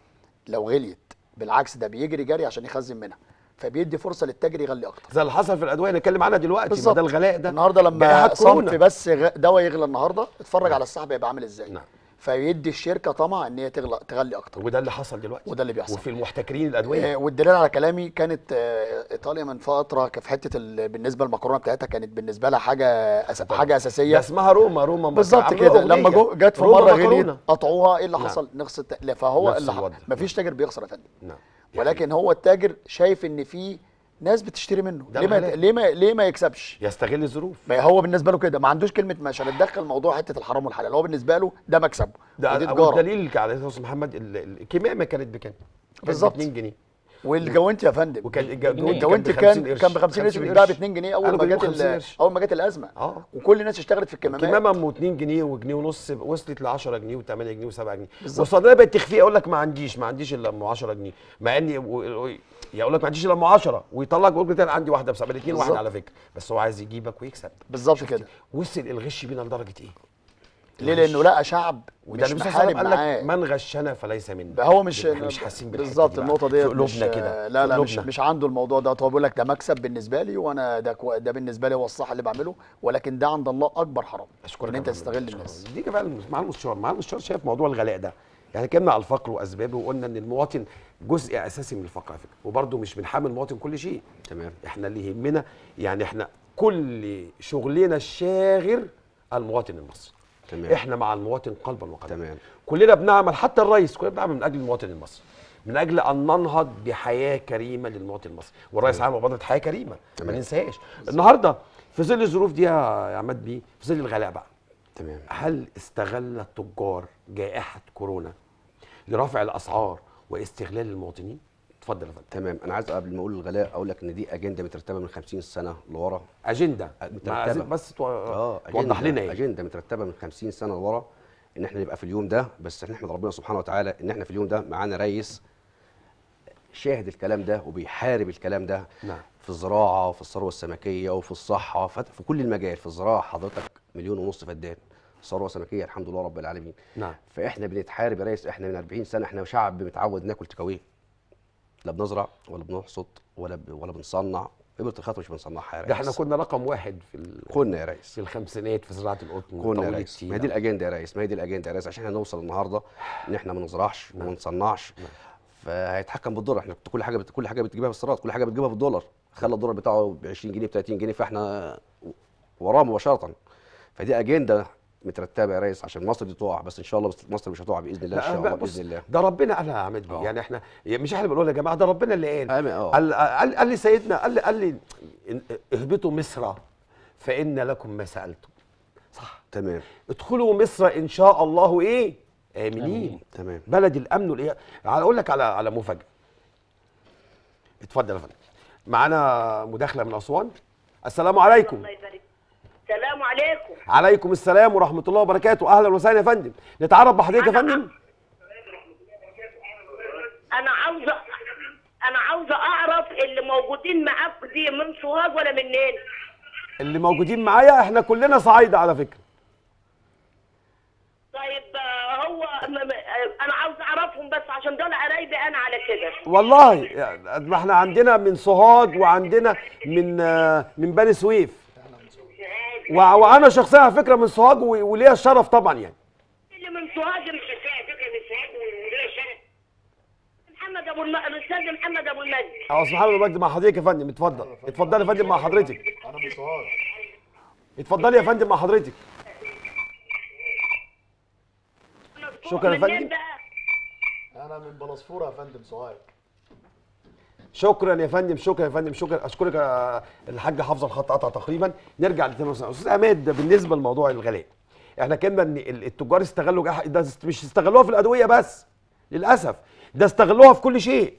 لو غليت بالعكس ده بيجري جري عشان يخزن منها. فبيدي فرصة للتاجر يغلي أكتر. زي اللي حصل في الادويه اللي نتكلم عنها دلوقتي بالظبط. ده الغلاء ده. النهارده لما. صنف بس دواء يغلى النهارده اتفرج على السحب هيبقى عامل إزاي. نعم. فيدي الشركة طمع إن هي تغلى تغلي أكتر وده اللي حصل دلوقتي وده اللي بيحصل. وفي المحتكرين الأدوية آه، والدليل على كلامي كانت آه، إيطاليا من فترة في حتة ال- بالنسبة للمكرونة بتاعتها كانت بالنسبة لها حاجة أس... حاجة ده اساسيه اسمها روما روما بالظبط كده لما. جو جت في مرة. غليت قطعوها إيه اللي نعم. حصل. لا فهو اللي. مفيش تاجر بيخسر يا فندم نعم ولكن هو التاجر شايف إن في ناس بتشتري منه. ليه ما... ليه ما ليه ما يكسبش؟ يستغل الظروف ما هو بالنسبة له كده. ما عندوش كلمة مش هنتدخل موضوع حتة الحرام والحلال. هو بالنسبة له ده مكسبه. ودي ده تجارة. والدليل على أساس محمد ال- ال- الكمامه كانت بكام؟ بالظبط. ب 2 جنيه. والجوانتي يا فندم. وكان الج- الجوانتي كان كان 50 كان ب 50 قرش بيتباع ب 2 جنيه. أول ما جت ال- 50 قرش. أول ما جت الأزمة. آه. وكل الناس اشتغلت في الكمامات. الكمامة أم 2 جنيه وجنيه ونص وصلت ل 10 جنيه و8 جنيه و7 جنيه. بالظبط. والصيدلية بقت تخفي أقول لك ما عنديش ما عنديش إلا أم 10 جنيه. مع اني يقول لك ما عنديش الا ام 10 ويطلعك يقول لك عندي واحدة بسبب الاثنين واحد بالظبط. على فكرة. بس هو عايز يجيبك ويكسب. بالظبط كده. وصل الغش بينا لدرجة إيه؟ ليه؟ لأنه لقى شعب وده مش محارب قال لك من غشنا فليس منا. هو مش إحنا مش حاسين بالظبط دي. النقطة في ديت مش قلوبنا كده. لا في لا مش. مش عنده الموضوع ده. هو بيقول لك ده مكسب بالنسبة لي وأنا ده. ده بالنسبة لي هو الصح اللي بعمله. ولكن ده عند الله أكبر حرام. أشكرك إن أنت. تستغل. الناس. دي بقى مع المستشار. مع المستشار شايف موضوع الغلاء ده. يعني اتكلمنا على الفقر وأسبابه وقلنا إن المواطن جزء أساسي من الفقر على فكرة. وبرده مش بنحمل المواطن كل شيء. تمام. إحنا اللي يهمنا يعني إحنا كل شغلنا الشاغر المواطن المصري. تمام. إحنا مع المواطن قلبا وقلبا. تمام. كلنا بنعمل حتى الرئيس كلنا بنعمل من أجل المواطن المصري. من أجل أن ننهض بحياة كريمة للمواطن المصري. والرئيس عمل مبادره حياة كريمة. ما تمام. ننساهاش. النهارده في ظل الظروف دي يا عماد بيه في ظل الغلاء بقى. تمام. هل استغل التجار جائحة كورونا لرفع الأسعار واستغلال المواطنين؟ اتفضل يا فندم. تمام. أنا عايز قبل ما أقول الغلاء أقول لك إن دي أجندة مترتبة من 50 سنة لورا. أجندة؟ مترتبة. ما عايزك بس تو... آه توضح لنا إيه؟ أجندة مترتبة من 50 سنة لورا إن إحنا نبقى في اليوم ده بس نحمد ربنا سبحانه وتعالى إن إحنا في اليوم ده معانا رئيس شاهد الكلام ده وبيحارب الكلام ده نعم. في الزراعة وفي الثروة السمكية وفي الصحة في في كل المجال في الزراعة. حضرتك مليون ونص فدان. الثروه السمكيه الحمد لله رب العالمين. نعم. فإحنا بنتحارب يا ريس إحنا من 40 سنة إحنا شعب متعود ناكل تكاويه لا بنزرع ولا بنحصد ولا ب... ولا بنصنع. ابرة الخيط مش بنصنعها يا ريس ده إحنا كنا رقم واحد في ال... كنا يا ريس. في الخمسينات في زراعة القطن كنا يا ريس. ما هي دي الأجندة يا ريس ما هي دي الأجندة يا ريس. عشان إحنا نوصل النهارده إن إحنا ما نزرعش وما نصنعش. فهيتحكم بالدولار. إحنا كل حاجة بت... كل حاجة بتجيبها بالاستيراد كل حاجة بتجيبها بالدولار خلى الدولار بتاعه ب 20 جنيه ب 30 جنيه فإحنا وراه مباشرة. فدي أجندة مترتبة يا ريس عشان مصر دي تقع بس إن شاء الله بس مصر مش هتقع بإذن الله إن شاء الله بإذن الله. ده ربنا قالها يا عماد بيه آه. يعني إحنا مش إحنا بنقول يا جماعة ده ربنا اللي قال. آمين، آه. قال قال, قال لي سيدنا قال لي قال لي اهبطوا مصر فإن لكم ما سألتم. صح؟ تمام. ادخلوا مصر إن شاء الله إيه؟ آمنين. تمام. بلد الأمن والإيه. أقول لك على على مفاجأة. اتفضل يا فندم. معانا مداخلة من أسوان. السلام عليكم. الله يبارك السلام عليكم. عليكم السلام ورحمة الله وبركاته. أهلا وسهلا يا فندم. نتعرف بحضرتك يا فندم؟ أنا عاوزه أنا عاوزه أعرف اللي موجودين معاك دي من سوهاج ولا منين؟ اللي موجودين معايا إحنا كلنا صعايدة على فكرة. طيب هو أنا عاوز أعرفهم بس عشان دول قرايبي أنا على كده. والله يعني ما إحنا عندنا من سوهاج وعندنا من آه، من بني سويف. وأنا شخصيا على فكرة من سوهاج و- وليا الشرف طبعا يعني. اللي من سوهاج مش محمد أبو. الأستاذ محمد أبو المجد. أه أستاذ محمد مجدي مع حضرتك يا فندم. اتفضل. اتفضل يا فندم مع حضرتك. أنا من سوهاج. اتفضل يا فندم مع حضرتك. شكرا يا فندم. أنا من بلاسفورة يا فندم سوهاج. شكرا يا فندم شكرا يا فندم شكرا. أشكرك يا الحاج حافظ الخط قطع تقريبا. نرجع مثلا أستاذ عماد بالنسبة لموضوع الغلاء إحنا اتكلمنا إن ال- التجار استغلوا ده مش استغلوها في الأدوية بس للأسف. ده استغلوها في كل شيء.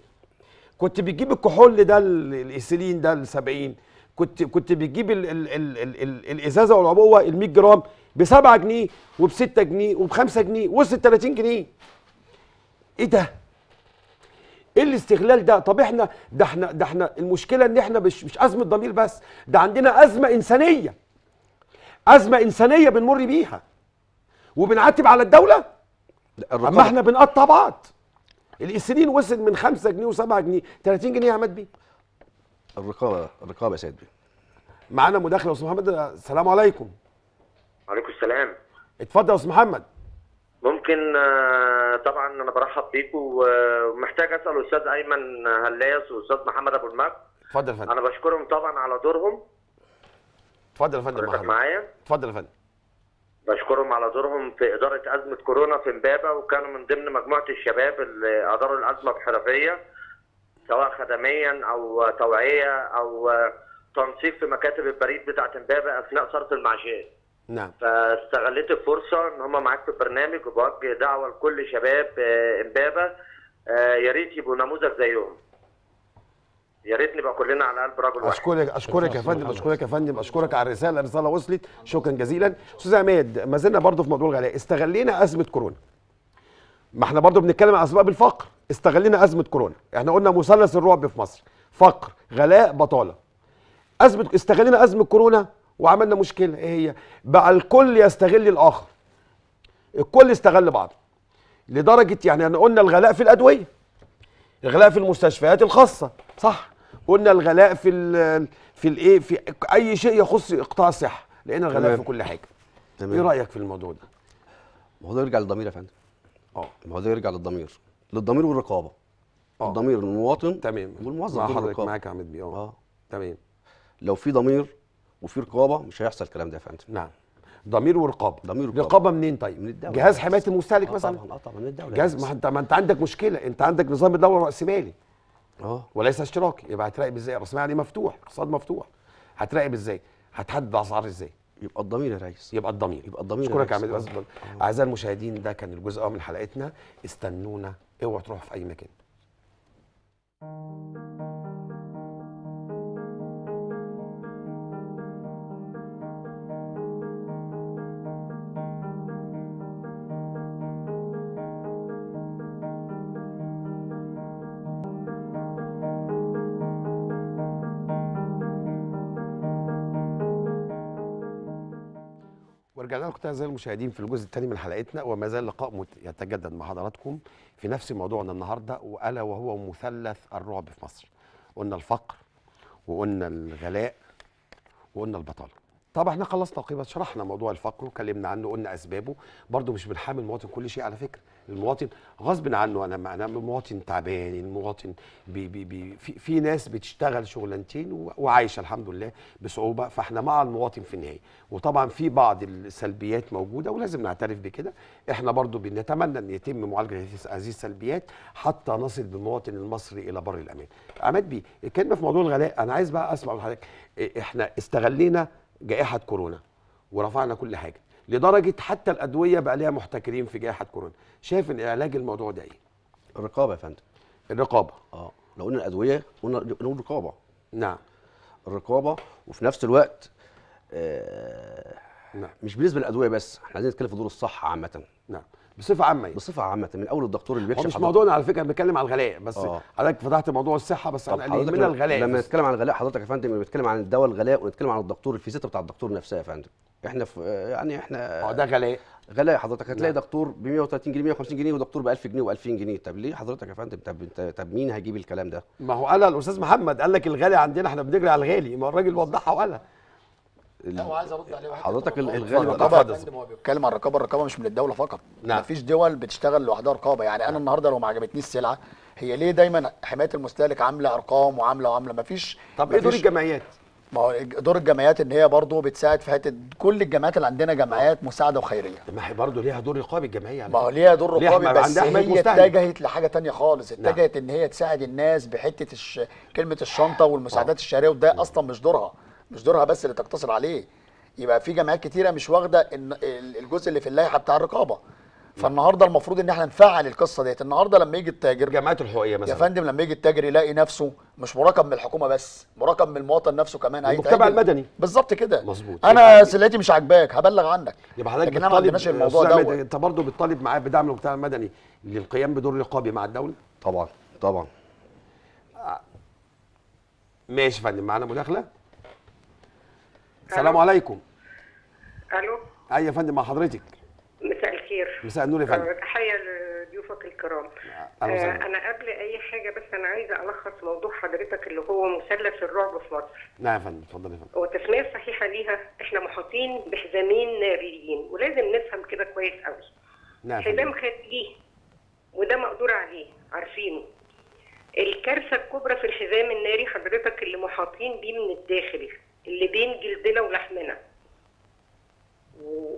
كنت بتجيب الكحول ده ال- الإيثيلين ده ال 70 كنت كنت بتجيب ال ال ال ال ال الإزازة والعبوة ال 100 جرام ب 7 جنيه وب 6 جنيه وب 5 جنيه وصلت 30 جنيه. إيه ده؟ إيه الاستغلال ده طب إحنا ده إحنا ده إحنا المشكلة ان إحنا مش مش أزمة ضمير بس ده عندنا أزمة إنسانية. أزمة إنسانية بنمر بيها. وبنعتب على الدولة؟ الرقابة- أما إحنا بنقطع بعض. الانسولين وصل من 5 جنيه و7 جنيه 30 جنيه يا عماد بيه. الرقابة الرقابة يا سيد بيه. معانا مداخلة يا أستاذ محمد. السلام عليكم. وعليكم السلام. اتفضل يا أستاذ محمد. ممكن آه، طبعا أنا برحب بيكم ومحتاج أسأل أستاذ أيمن هلاس وأستاذ محمد أبو المجد. اتفضل يا فندم. أنا بشكرهم طبعا على دورهم. اتفضل يا فندم. معايا؟ اتفضل يا فندم. بشكرهم على دورهم في إدارة أزمة كورونا في امبابة وكانوا من ضمن مجموعة الشباب اللي أداروا الأزمة بحرفية سواء خدميا أو توعية أو آه، تنسيق في مكاتب البريد بتاعة امبابة أثناء صرف المعاشات نعم. فاستغلت الفرصة إن هم معاك في البرنامج وبوجه دعوة لكل شباب آه، إمبابة. آه، يا ريت يبقوا نموذج زيهم. يا ريت نبقى كلنا على قلب رجل واحد. اشكرك أشكرك يا فندم أشكرك يا فندم أشكرك على الرسالة. الرسالة وصلت. شكرا جزيلا. أستاذ عماد ما زلنا برضه في موضوع الغلاء. استغلينا أزمة كورونا. ما إحنا برضه بنتكلم عن أسباب الفقر. استغلينا أزمة كورونا. إحنا قلنا مثلث الرعب في مصر. فقر غلاء بطالة. ازمه استغلينا أزمة كورونا وعملنا مشكلة. إيه هي؟ بقى الكل يستغل الآخر. الكل استغل بعضه. لدرجة يعني إحنا قلنا الغلاء في الأدوية. الغلاء في المستشفيات الخاصة. صح. قلنا الغلاء في ال في الإيه؟ في أي شيء يخص قطاع الصحه لقينا الغلاء تمام. في كل حاجة. تمام. إيه رأيك في الموضوع ده؟ ده يرجع للضمير يا فندم. آه. ده يرجع للضمير. للضمير والرقابة. آه. الضمير المواطن تمام. والموظف مع حضرتك. معاك يا عماد بيه آه. تمام. لو في ضمير وفي رقابة مش هيحصل الكلام ده يا فندم. نعم. ضمير ورقابة. ضمير ورقابة. رقابة منين طيب؟ من الدولة. جهاز حماية المستهلك آه مثلا؟ طبعا آه طبعا من الدولة جهاز ما انت ما انت عندك مشكلة. انت عندك نظام الدولة راسمالي آه. وليس اشتراكي. يبقى هتراقب إزاي؟ راسمالي مفتوح اقتصاد مفتوح. هتراقب إزاي؟ هتحدد اسعار إزاي؟ يبقى الضمير يا ريس. يبقى الضمير. يبقى الضمير اشكرك يا. عماد أصبر. أعزائي المشاهدين ده كان الجزء الأول من حلقتنا. استنونا. اوعوا تروحوا في أي مكان. ورجعنا لكم أعزائي المشاهدين في الجزء الثاني من حلقتنا وما زال لقاء يتجدد مع حضراتكم في نفس موضوعنا النهارده وألا وهو مثلث الرعب في مصر. قلنا الفقر وقلنا الغلاء وقلنا البطالة. طبعا إحنا خلصنا قيمه شرحنا موضوع الفقر وكلمنا عنه قلنا أسبابه برضه مش بنحامل المواطن كل شيء على فكرة المواطن غصب عنه. أنا أنا المواطن تعبان المواطن بي بي بي في, في ناس بتشتغل شغلانتين وعايشه الحمد لله بصعوبة فإحنا مع المواطن في النهاية. وطبعا في بعض السلبيات موجودة ولازم نعترف بكده. إحنا برضه بنتمنى أن يتم معالجة هذه السلبيات حتى نصل بالمواطن المصري إلى بر الأمان. عماد بيه الكلمة في موضوع الغلاء. أنا عايز بقى أسمع من حضرتك إحنا استغلينا جائحة كورونا ورفعنا كل حاجة. لدرجة حتى الأدوية بقى ليها محتكرين في جائحة كورونا. شايف إن علاج الموضوع ده إيه؟ الرقابة يا فندم. الرقابة. آه لو قلنا الأدوية قلنا نقول رقابة. نعم. الرقابة وفي نفس الوقت آه نعم. مش بالنسبة للأدوية بس إحنا عايزين نتكلم في دور الصحة عامة. نعم. بصفة عامة يعني. بصفة عامة من أول الدكتور اللي بيكشف مش. موضوعنا على فكرة بنتكلم على الغلاء بس. آه. حضرتك فتحت موضوع الصحة بس أنا حضرتك من الغلاء لما. نتكلم عن الغلاء حضرتك يا فندم بنتكلم عن الدواء الغلاء ونتكلم عن الدكتور الفيزيتا بتاع الدكتور نفسها يا فندم. إحنا في يعني إحنا آه ده غلاء. غلاء. حضرتك هتلاقي نعم. دكتور ب 130 جنيه 150 جنيه ودكتور ب 1000 جنيه و2000 جنيه. طب ليه حضرتك يا فندم؟ طب انت طب مين هيجيب الكلام ده؟ ما هو قالها الأستاذ محمد قال لك الغالي عندنا إحنا بنجري على الغالي. ما الراجل وضحها وقالها. ال- هو عايز أرد عليه. واحد حضرتك. الغالي الرقابه بيتكلم عن الرقابه الرقابه مش من الدولة فقط. نعم. مفيش دول بتشتغل لوحدها رقابة. يعني أنا النهارده لو ما عجبتنيش السلعه هي ليه دايما حماية المستهلك عاملة أرقام وعاملة وعاملة؟ مفيش طب إيه دور الجمعيات؟ ما هو دور الجمعيات إن هي برضه بتساعد في حتة كل الجمعيات اللي عندنا جمعيات مساعدة وخيرية. ما هي برضه ليها دور رقابي الجمعية ما هو. ليها دور رقابي بس هي. اتجهت لحاجة تانية خالص. نعم. اتجهت إن هي تساعد الناس بحتة الش... كلمة الشنطة والمساعدات الشهرية وده أصلا مش دورها. مش دورها بس اللي تقتصر عليه. يبقى في جمعيات كتيرة مش واخدة الجزء اللي في اللائحة بتاع الرقابة. فالنهارده المفروض إن إحنا نفعل القصة ديت. النهارده لما يجي التاجر الجمعيات الحقوقيه يا مثلا فندم لما يجي التاجر يلاقي نفسه مش مراقب من الحكومة بس مراقب من المواطن نفسه كمان. المجتمع. المدني. بالظبط كده. مظبوط. أنا سلعتي مش عاجباك هبلغ عنك. يبقى حضرتك لكن أنا ما بتطالب عندناش الموضوع دوت. أنت برضه بتطالب معاه بدعم المجتمع المدني للقيام بدور رقابي مع الدولة؟ طبعا طبعا. ماشي يا فندم معانا مداخلة؟ السلام عليكم. ألو؟ أي يا فندم مع حضرتك. الخير مساء النور يا فندم. آه، تحية لضيوفك الكرام. آه،. أنا قبل أي حاجة بس أنا عايزة ألخص موضوع حضرتك اللي هو مثلث الرعب في مصر. نعم يا فندم اتفضل يا فندم. هو التسميه الصحيحه ليها إحنا محاطين بحزامين ناريين ولازم نفهم كده كويس قوي نعم حزام خارجي وده مقدور عليه عارفينه. الكارثة الكبرى في الحزام الناري حضرتك اللي محاطين بيه من الداخل اللي بين جلدنا ولحمنا.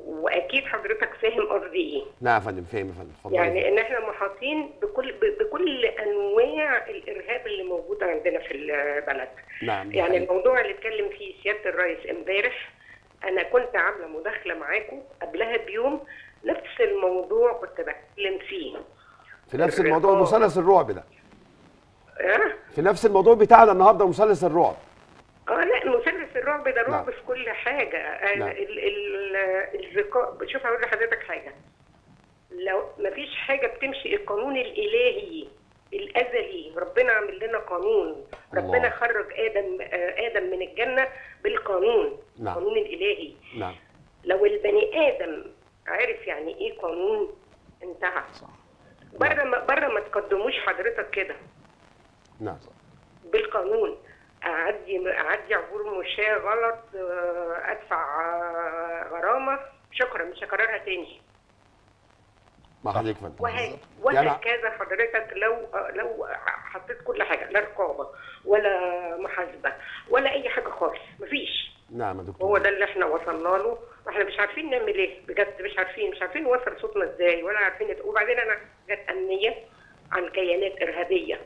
وأكيد حضرتك فاهم قصدي إيه. نعم يا فندم فاهم يا فندم. اتفضل يعني. إن إحنا محاطين بكل بكل أنواع الإرهاب اللي موجود عندنا في البلد. نعم يعني حقيقة. الموضوع اللي اتكلم فيه سيادة الرئيس امبارح أنا كنت عاملة مداخلة معاكم قبلها بيوم نفس الموضوع كنت بتكلم فيه. في نفس الموضوع. مثلث الرعب ده. آه في نفس الموضوع بتاعنا النهارده مثلث الرعب. آه لا مثلث الرعب ده رعب نعم. في كل حاجة. نعم. ال ال الرقاب شوف هقول لحضرتك حاجة. لو مفيش حاجة بتمشي القانون الإلهي الأزلي ربنا عامل لنا قانون. ربنا الله. خرج آدم آدم من الجنة بالقانون نعم. القانون الإلهي. نعم. لو البني آدم عارف يعني إيه قانون انتهى. بره ما بره ما تقدموش حضرتك كده. نعم. بالقانون. أعدي أعدي عبور مشاة غلط آه، أدفع آه، غرامة. شكرا مش هكررها تاني. مع حضرتك فندم. وه- يعني- وهكذا حضرتك لو لو حطيت كل حاجة لا رقابة ولا محاسبة ولا أي حاجة خالص. مفيش. نعم يا دكتور. هو ده اللي إحنا وصلنا له. وإحنا مش عارفين نعمل إيه. بجد مش عارفين مش عارفين نوصل صوتنا إزاي ولا عارفين نت... وبعدين أنا جت أمنية عن كيانات إرهابية.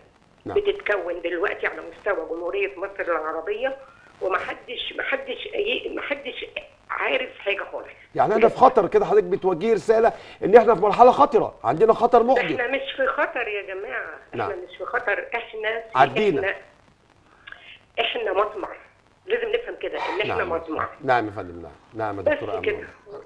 نعم. بتتكون دلوقتي على مستوى جمهورية مصر العربية ومحدش محدش محدش عارف حاجة خالص يعني إحنا في خطر كده حضرتك بتوجهي رسالة إن إحنا في مرحلة خطرة عندنا خطر محدث إحنا مش في خطر يا جماعة إحنا نعم. مش في خطر إحنا عدينا. إحنا إحنا مطمع لازم نفهم كده إن إحنا نعم. مطمع نعم يا فندم نعم. نعم يا بس دكتوره كده.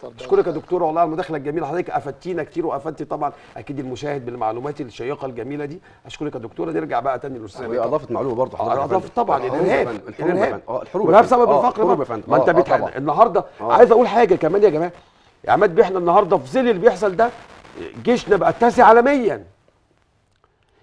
امل أشكرك يا دكتوره والله على المداخلة الجميلة حضرتك أفدتينا كتير وأفدتي طبعا أكيد المشاهد بالمعلومات الشيقة الجميلة دي. أشكرك يا دكتوره نرجع بقى تاني للأستاذ وهي أضافت معلومة برضه. حضرتك اضافت. طبعا الإرهاب فندم، الحروب. أه وده فندم. بسبب أه، الفقر. ما أنت أه، أه، بتح... طبعا. النهارده. عايز أقول حاجة كمان يا جماعة. يا عماد بيه إحنا النهارده في ظل اللي بيحصل ده جيشنا بقى التاسع عالميا.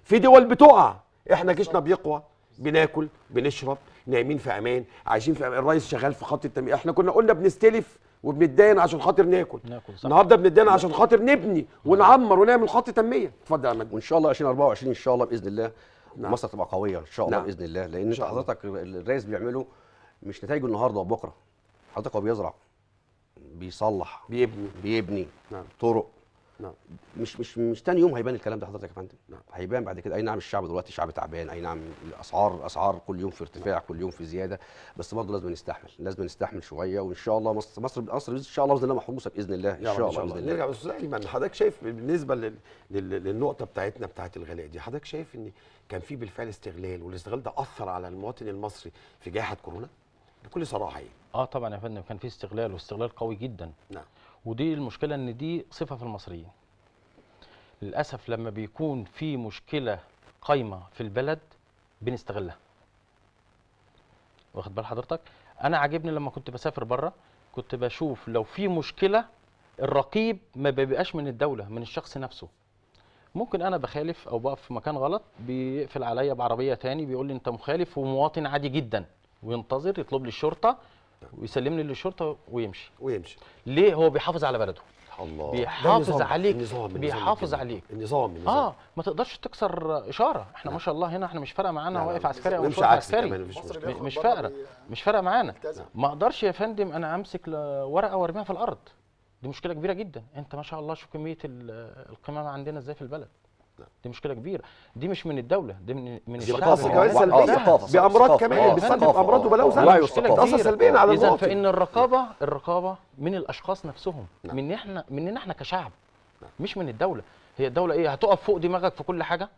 في دول بتقع. إحنا جيشنا بيقوى بناكل بنشرب نايمين في أمان عايشين في أمان. الرئيس شغال في خط التنميه إحنا كنا قلنا بنستلف وبنتدين عشان خاطر ناكل ناكل، صح. النهارده بنتدين عشان خاطر نبني ونعمر ونعمل خط تنمية اتفضل يا عماد وإن شاء الله 2024 إن شاء الله بإذن الله نعم. مصر تبقى قوية إن شاء الله نعم. بإذن الله لأن شاء الله. حضرتك الرئيس بيعمله مش نتائجه النهارده وبكرة حضرتك هو بيزرع بيصلح بيبني بيبني نعم. طرق نعم. مش مش مش تاني يوم هيبان الكلام ده حضرتك يا فندم. نعم. هيبان بعد كده. أي نعم الشعب دلوقتي شعب تعبان. أي نعم الأسعار الأسعار كل يوم في ارتفاع كل يوم في زيادة. بس برضه لازم نستحمل لازم نستحمل شوية. وإن شاء الله مصر مصر مصر إن شاء الله بإذن الله محروسه بإذن الله. إن شاء الله بإذن الله. نرجع بس ايمن حضرتك شايف بالنسبة لل... لل... للنقطة بتاعتنا بتاعت الغلاء دي. حضرتك شايف إن كان في بالفعل استغلال والاستغلال ده أثر على المواطن المصري في جائحة كورونا؟ بكل صراحة يعني. آه طبعا يا فندم كان في استغلال واستغلال قوي جدا. نعم. ودي المشكلة إن دي صفة في المصريين. للأسف لما بيكون في مشكلة قايمة في البلد بنستغلها. واخد بال حضرتك؟ أنا عاجبني لما كنت بسافر بره كنت بشوف لو في مشكلة الرقيب ما بيبقاش من الدولة من الشخص نفسه. ممكن أنا بخالف أو بقف في مكان غلط بيقفل عليا بعربية تاني بيقول لي أنت مخالف ومواطن عادي جدا وينتظر يطلب لي الشرطة ويسلمني للشرطة ويمشي. ويمشي. ليه؟ هو بيحافظ على بلده. الله. بيحافظ النظام، عليك. النظام النظام بيحافظ الجميل. عليك. النظام النظام آه ما تقدرش تكسر إشارة. إحنا ما شاء الله هنا إحنا مش فارقة معانا واقف عسكري أو مش عسكري مش فارقة. مش فارقة معانا. ما أقدرش يا فندم أنا أمسك ورقة وأرميها في الأرض. دي مشكلة كبيرة جدا. أنت ما شاء الله شوف كمية ال- القمامة عندنا إزاي في البلد؟ دي مشكلة كبيرة. دي مش من الدولة دي من من الشعب. كمان ثقافة، بأمراض. كمان بتسبب ثقافة. امراض وبلاء آه، وزلل وعي مشكلة والثقافة. تأثر كبيرة. سلبيا على اذا المواطن فإن الرقابة الرقابة من الأشخاص نفسهم نعم. من إحنا مننا إحنا كشعب مش من الدولة. هي الدولة إيه؟ هتقف فوق دماغك في كل حاجة؟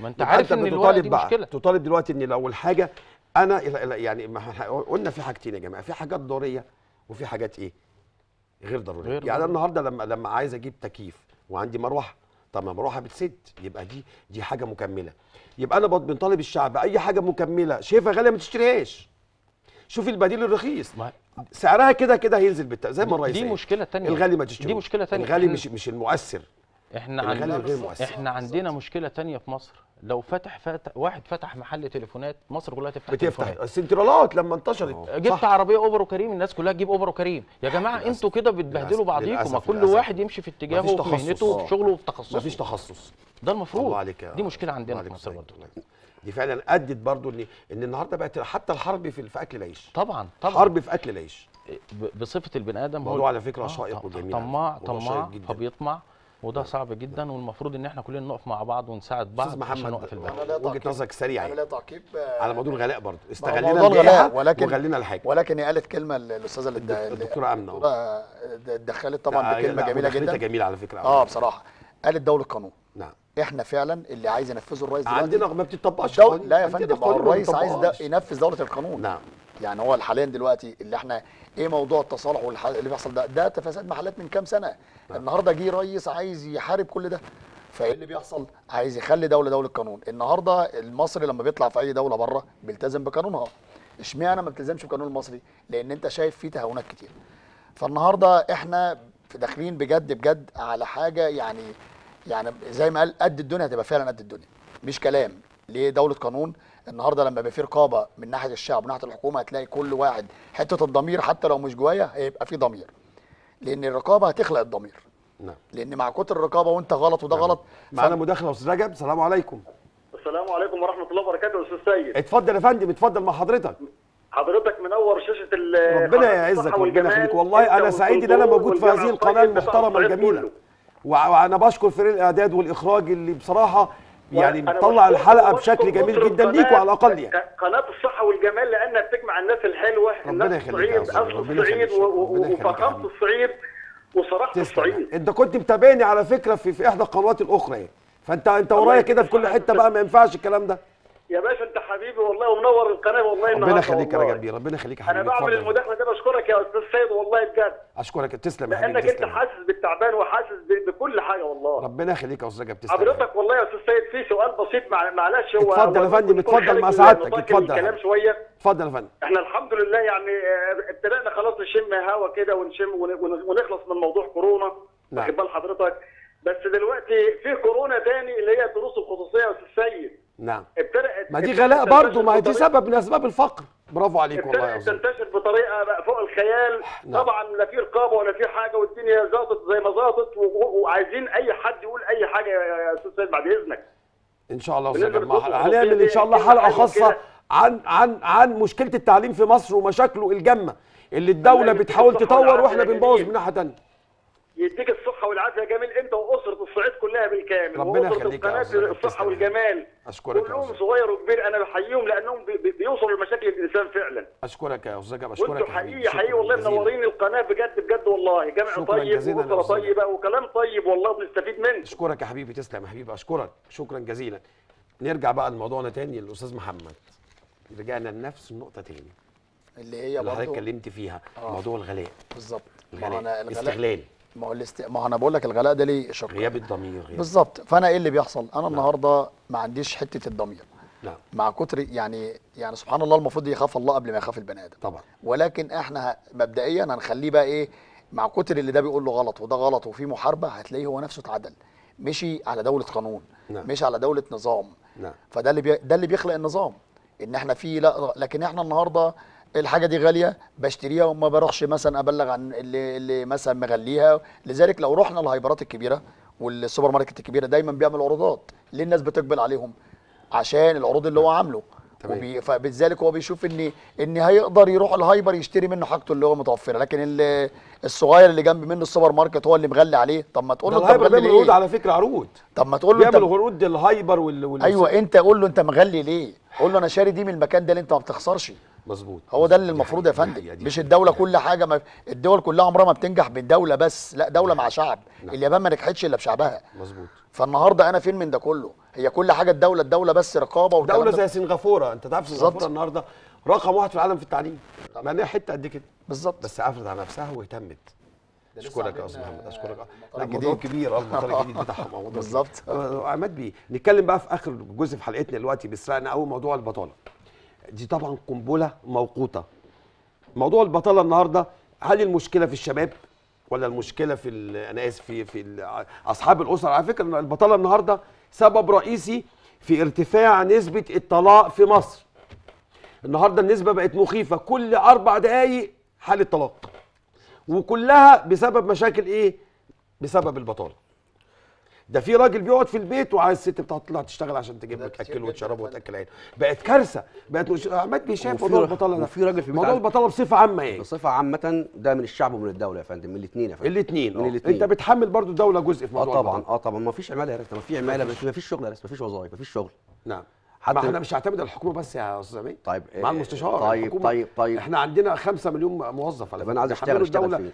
ما أنت عارف إن بتطالب دي مشكلة. تطالب دلوقتي إن لو الحاجة أنا يعني قلنا في حاجتين يا جماعة. في حاجات ضرورية وفي حاجات إيه؟ غير ضرورية. يعني. النهارده لما لما عايز أجيب تكييف وعندي مروحة طب ما مروحة بتسد. يبقى دي دي حاجة مكملة. يبقى أنا بنطالب الشعب أي حاجة مكملة. شايفها غالية ما تشتريهاش. شوف البديل الرخيص. ما- سعرها كده كده هينزل بالت... زي ما الرئيس دي. مشكلة تانية. الغالي ما تشتري دي مشكلة تانية. الغالي مش مش المؤثر. إحنا عندنا. إحنا عندنا مشكلة تانية في مصر لو فتح, فتح واحد فتح محل تليفونات مصر كلها تفتح بتفتح. السنترالات لما انتشرت جبت صح. عربية أوبر وكريم الناس كلها تجيب أوبر وكريم يا جماعة. أنتوا كده بتبهدلوا. بعضيكم ما. كل للأسف. واحد يمشي في اتجاهه وفي تخصص. مهنته وفي آه. شغله وفي تخصصه مفيش تخصص ده المفروض عليك دي مشكلة عندنا في مصر برضه. دي فعلا أدت برضو ان إن النهارده بقت حتى الحرب في في أكل العيش طبعا طبعا حرب في أكل العيش بصفة البني آدم موضوع على فكرة شائق ط- وجميل. طماع طماع. فبيطمع وده صعب جدا والمفروض إن إحنا كلنا نقف مع بعض ونساعد بعض عشان محمد نوقف البلد وجهة. نظرك سريعة أنا لا تعقيب آه، على موضوع الغلاء هو استغلينا الغلاء ولكن وغلينا الحاجة ولكن هي قالت كلمة الاستاذه اللي اللي- الدكتورة أمنة اتدخلت طبعا لا، بكلمة جميلة جدا. جميلة على فكرة. آه بصراحة. قالت دولة قانون. نعم. إحنا فعلا اللي عايز ينفذه الرئيس دلوقتي عندنا ما بتطبقش الدول... لا يا فندم الرئيس عايز ده. ينفذ دولة القانون. نعم. يعني هو حاليا دلوقتي اللي إحنا إيه موضوع التصالح اللي بيحصل ده ده تفاسد محلات من كام سنة. النهارده جه رئيس عايز يحارب كل ده فإيه اللي بيحصل؟ عايز يخلي دولة دولة قانون. النهارده المصري لما بيطلع في أي دولة بره بيلتزم بقانونها. اشمعنى ما بتلزمش بقانون المصري؟ لأن أنت شايف فيه تهاونات كتير. فالنهاردة إحنا في داخلين بجد بجد على حاجة يعني يعني زي ما قال قد الدنيا هتبقى فعلا قد الدنيا. مش كلام. ليه دولة قانون؟ النهارده لما يبقى في رقابه من ناحيه الشعب وناحيه الحكومة هتلاقي كل واحد حتة الضمير حتى لو مش جوايا هيبقى في ضمير. لأن الرقابه هتخلق الضمير. نعم. لأن مع كتر الرقابه وانت غلط وده غلط معانا مداخله يا أستاذ رجب السلام عليكم. السلام عليكم ورحمة الله وبركاته يا أستاذ سيد. اتفضل يا فندم اتفضل مع حضرتك. حضرتك منور شاشة ال- ربنا يعزك ربنا. يخليك. والله أنا سعيد إن أنا موجود في هذه القناة المحترمة الجميله وأنا بشكر فريق الإعداد والإخراج اللي بصراحة يعني مطلع الحلقة بشكل جميل جدا ليكوا على الأقل يعني. قناة الصحة والجمال لأنها بتجمع الناس الحلوة ربنا الصعيد أصل الصعيد وفخامة. الصعيد وصراحة الصعيد. أنت كنت متابعني على فكرة في في إحدى القنوات الأخرى يعني. فأنت أنت ورايا كده في كل حتة بقى ما ينفعش الكلام ده. يا باشا انت حبيبي والله ومنور القناة والله ربنا يخليك يا. رجب بيه ربنا يخليك يا أنا حبيبي. بعمل اتفضل. المداخلة ده بشكرك يا أستاذ سيد والله بجد. أشكرك تسلم يا حبيبي لأنك أنت حاسس بالتعبان وحاسس بكل حاجة والله. ربنا يخليك يا أستاذ رجب تسلم. حضرتك والله يا أستاذ سيد في سؤال بسيط مع- معلش هو اتفضل يا فندم، اتفضل مع سعادتك، اتفضل. الكلام. شوية. اتفضل يا فندم. إحنا الحمد لله يعني آه، ابتدأنا خلاص نشم هوا كده ونشم ون- ون- ونخلص من موضوع كورونا. نعم. واخد بال حضرتك؟ بس دلوقتي في كورونا تاني اللي هي الدروس الخصوصية يا أستاذ سيد. نعم. ابتدأت ما دي غلاء برضه ما هي دي سبب من أسباب الفقر. برافو عليك والله يا تنتشر بطريقة بقى فوق الخيال. نعم. طبعا لا في رقابة ولا في حاجة والدنيا ظابطت زي ما و- وعايزين أي حد يقول أي حاجة يا أستاذ سيد بعد إذنك. إن شاء الله هنعمل إن شاء الله حلقة خاصة عن عن عن مشكلة التعليم في مصر ومشاكله الجامة اللي الدولة بتحاول تطور وإحنا بنبوظ. من ناحية ثانية يديك الصحة والعافية يا جميل أنت وأسرة الصعيد كلها بالكامل ربنا يخليك يا أستاذ. الصحه تسلم. والجمال أشكرك يا كلهم أستاذ صغير وكبير أنا بحييهم بي- بي- بيوصلوا لمشاكل الإنسان فعلا أشكرك يا أستاذ جاب يا حبيبي. حقيقي حقيقي والله. منورين القناة بجد بجد والله شكراً طيب أستاذ. طيبة وكلام طيب والله بنستفيد منه أشكرك يا حبيبي تسلم يا حبيبي أشكرك شكرا جزيلا نرجع بقى لموضوعنا تاني الاستاذ محمد رجعنا لنفس النقطة تاني اللي هي اللي حضرتك برضه اتكلمت فيها آه. موضوع الغلاء بالظبط الغلاء الغلاء استغلال ما هو الاست... ما أنا بقول لك الغلاء ده ليه شق غياب الضمير بالظبط. فأنا إيه اللي بيحصل؟ أنا النهارده ما عنديش حتة الضمير. نعم. مع كتر يعني يعني سبحان الله المفروض يخاف الله قبل ما يخاف البني آدم. طبعا. ولكن إحنا مبدئيا هنخليه بقى إيه؟ مع كتر اللي ده بيقول له غلط وده غلط وفي محاربة هتلاقيه هو نفسه اتعدل. مشي على دولة قانون. نعم. مشي على دولة نظام. نعم. فده اللي بي... ده اللي بيخلق النظام. إن إحنا في لا لكن إحنا النهارده الحاجة دي غالية بشتريها وما بروحش مثلا أبلغ عن اللي اللي مثلا مغليها. لذلك لو رحنا الهايبرات الكبيرة والسوبر ماركت الكبيرة دايما بيعمل عروضات ليه الناس بتقبل عليهم؟ عشان العروض اللي هو عامله. وبي... فبذلك هو بيشوف إن إن هيقدر يروح ال hyper يشتري منه حاجته اللي هو متوفرة. لكن ال- الصغير اللي جنب منه السوبر ماركت هو اللي مغلي عليه. طب ما تقول له ال hyper بيعمل عروض على فكرة عروض. طب ما تقول له بيعمل عروض ال hyper وال, وال... أيوه أنت قول له أنت مغلي ليه؟ قول له أنا شاري دي من المكان ده اللي أنت ما بتخسرش. مظبوط. هو ده اللي المفروض يا فندم. مش الدولة دي كل حاجة ما الدول كلها عمرها ما بتنجح بالدولة بس لا دولة مع شعب. نعم. اليابان ما نجحتش إلا بشعبها. مظبوط. فالنهاردة أنا فين من ده كله؟ هي كل حاجة الدولة الدولة بس رقابة والكلام دولة. زي سنغافورة. أنت تعرف. سنغافورة النهارده رقم واحد في العالم في التعليم. مع انها حتة قد كده. بالظبط. بس عرفت على نفسها واهتمت. أشكرك يا أستاذ محمد. أشكرك. لا الجديد. موضوع كبير. آه المطار الجديد بتاعهم موضوع بالظبط. آه، عماد بيه. نتكلم بقى في آخر جزء في حلقتنا دلوقتي بيسرقنا قوي موضوع البطالة. دي طبعا قنبلة موقوتة. موضوع البطالة النهارده هل المشكلة في الشباب ولا المشكلة في أنا آسف في في أصحاب الاسر على فكرة البطالة النهارده سبب رئيسي في ارتفاع نسبة الطلاق في مصر. النهارده النسبة بقت مخيفة. كل أربع دقائق حالة طلاق. وكلها بسبب مشاكل إيه؟ بسبب البطالة. ده في راجل بيقعد في البيت وعايز الست بتاعته تطلع تشتغل عشان تجيب له تاكله وتشربه وتاكل عينه بقت كارثة. بقت مش عماد وفي موضوع البطالة ده. وفي راجل في موضوع البطالة بصفة عامة يعني بصفة عامة ده من الشعب ومن الدولة يا فندم من الاثنين يا فندم. الاثنين من آه. الاثنين. أنت بتحمل برضو الدولة جزء في آه موضوع طبعا البطالة. آه طبعا. ما فيش عمالة يا ريت ما في عمالة بس ما فيش شغل يا ريت ما فيش وظائف ما فيش شغل. نعم. حتى- ما إحنا مش هعتمد على الحكومة بس يا أستاذ أمين. طيب مع آه، المستشار طيب. طيب طيب. إحنا عندنا 5 مليون موظف على طب أنا عايز. أشتغل أشتغل فين؟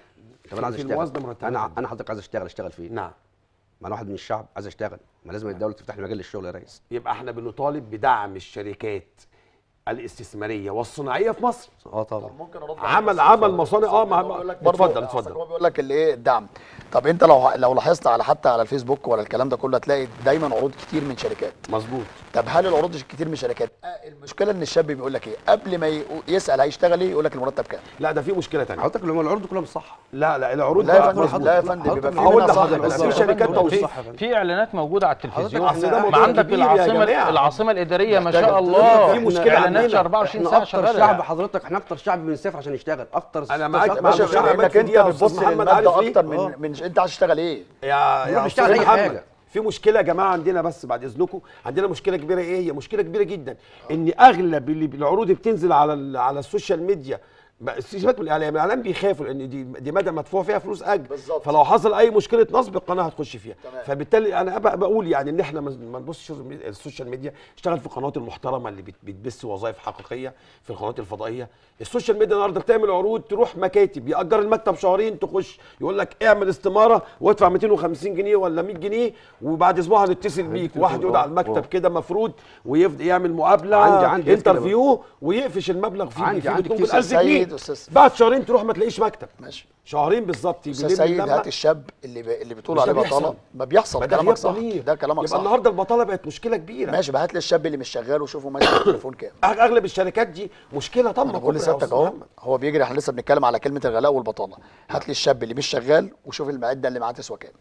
طب أنا عايز في أشتغل. أنا أنا حضرتك عايز أشتغل أشتغل فين؟ نعم. ما أنا واحد من الشعب عايز اشتغل ما لازم الدولة تفتح لي مجال للشغل يا ريس. يبقى إحنا بنطالب بدعم الشركات. الاستثمارية والصناعية في مصر. آه طبعا. ممكن أرد عمل عمل مصانع. آه ما اتفضل اتفضل. هو بيقول لك الايه الدعم طب أنت لو لو لاحظت على حتى على الفيسبوك ولا الكلام ده كله هتلاقي دايما عروض كتير من شركات. مظبوط. طب هل العروض كتير من شركات؟ آه، المشكلة إن الشاب بيقول لك إيه قبل ما يسأل هيشتغل إيه يقول لك المرتب كام. لا ده في مشكلة ثانية حضرتك لما العروض كلها مش صح. لا لا العروض لا يا فندم لا يا فندم بيبقى في صح بس في شركات توصيل في إعلانات موجودة على التلفزيون. ما عندك العاصمة العاصمة الإدارية ما شاء الله في مشكلة 18 24 ساعه أكتر شعب. حضرتك إحنا أكتر شعب بنسافر عشان نشتغل أكتر أنا معاك باشا لانك انت بتبص للمادة أكتر من آه. من أنت عايز تشتغل إيه؟ يا يا بشتغل أي حاجة. في مشكلة يا جماعة عندنا بس بعد إذنكم عندنا مشكلة كبيرة إيه؟ هي مشكلة كبيرة جدا. إن أغلب اللي العروض بتنزل على على السوشيال ميديا سيبك من الإعلام. الإعلام بيخافوا لأن دي دي مادة مدفوع فيها فلوس أجر. بالظبط. فلو حصل أي مشكلة نصب القناة هتخش فيها. تمام. فبالتالي أنا بقول يعني إن إحنا ما نبصش السوشيال ميديا. اشتغل في القنوات المحترمة اللي بت- بتبث وظائف حقيقية في القنوات الفضائية. السوشيال ميديا النهارده بتعمل عروض تروح مكاتب يأجر المكتب شهرين تخش. يقول لك اعمل استمارة وادفع 250 جنيه ولا 100 جنيه وبعد أسبوع هنتصل بيك. واحد يقعد على المكتب كده مفروض ويفضل يعمل مقابلة عندي- عندي interview ويقفش المبلغ فيه عندي- عندي كتير. جنيه. سيد، أستاذ- بعد شهرين تروح ما تلاقيش مكتب. ماشي. شهرين بالظبط أستاذ يلم سيد. هات الشاب اللي ب... اللي بتقول عليه. بطالة. ما بيحصل كلامك صح. ده كلامك يبقى صح. النهارده البطالة بقت مشكلة كبيرة. ماشي بقى هات لي الشاب اللي مش شغال وشوفه ماسك التليفون كام. أغلب الشركات دي مشكلة طبعا. بقول لسيادتك أهو هو بيجري إحنا لسه بنتكلم على كلمة الغلاء والبطالة. هات لي الشاب اللي مش شغال وشوف المعدة اللي معاه تسوى كام.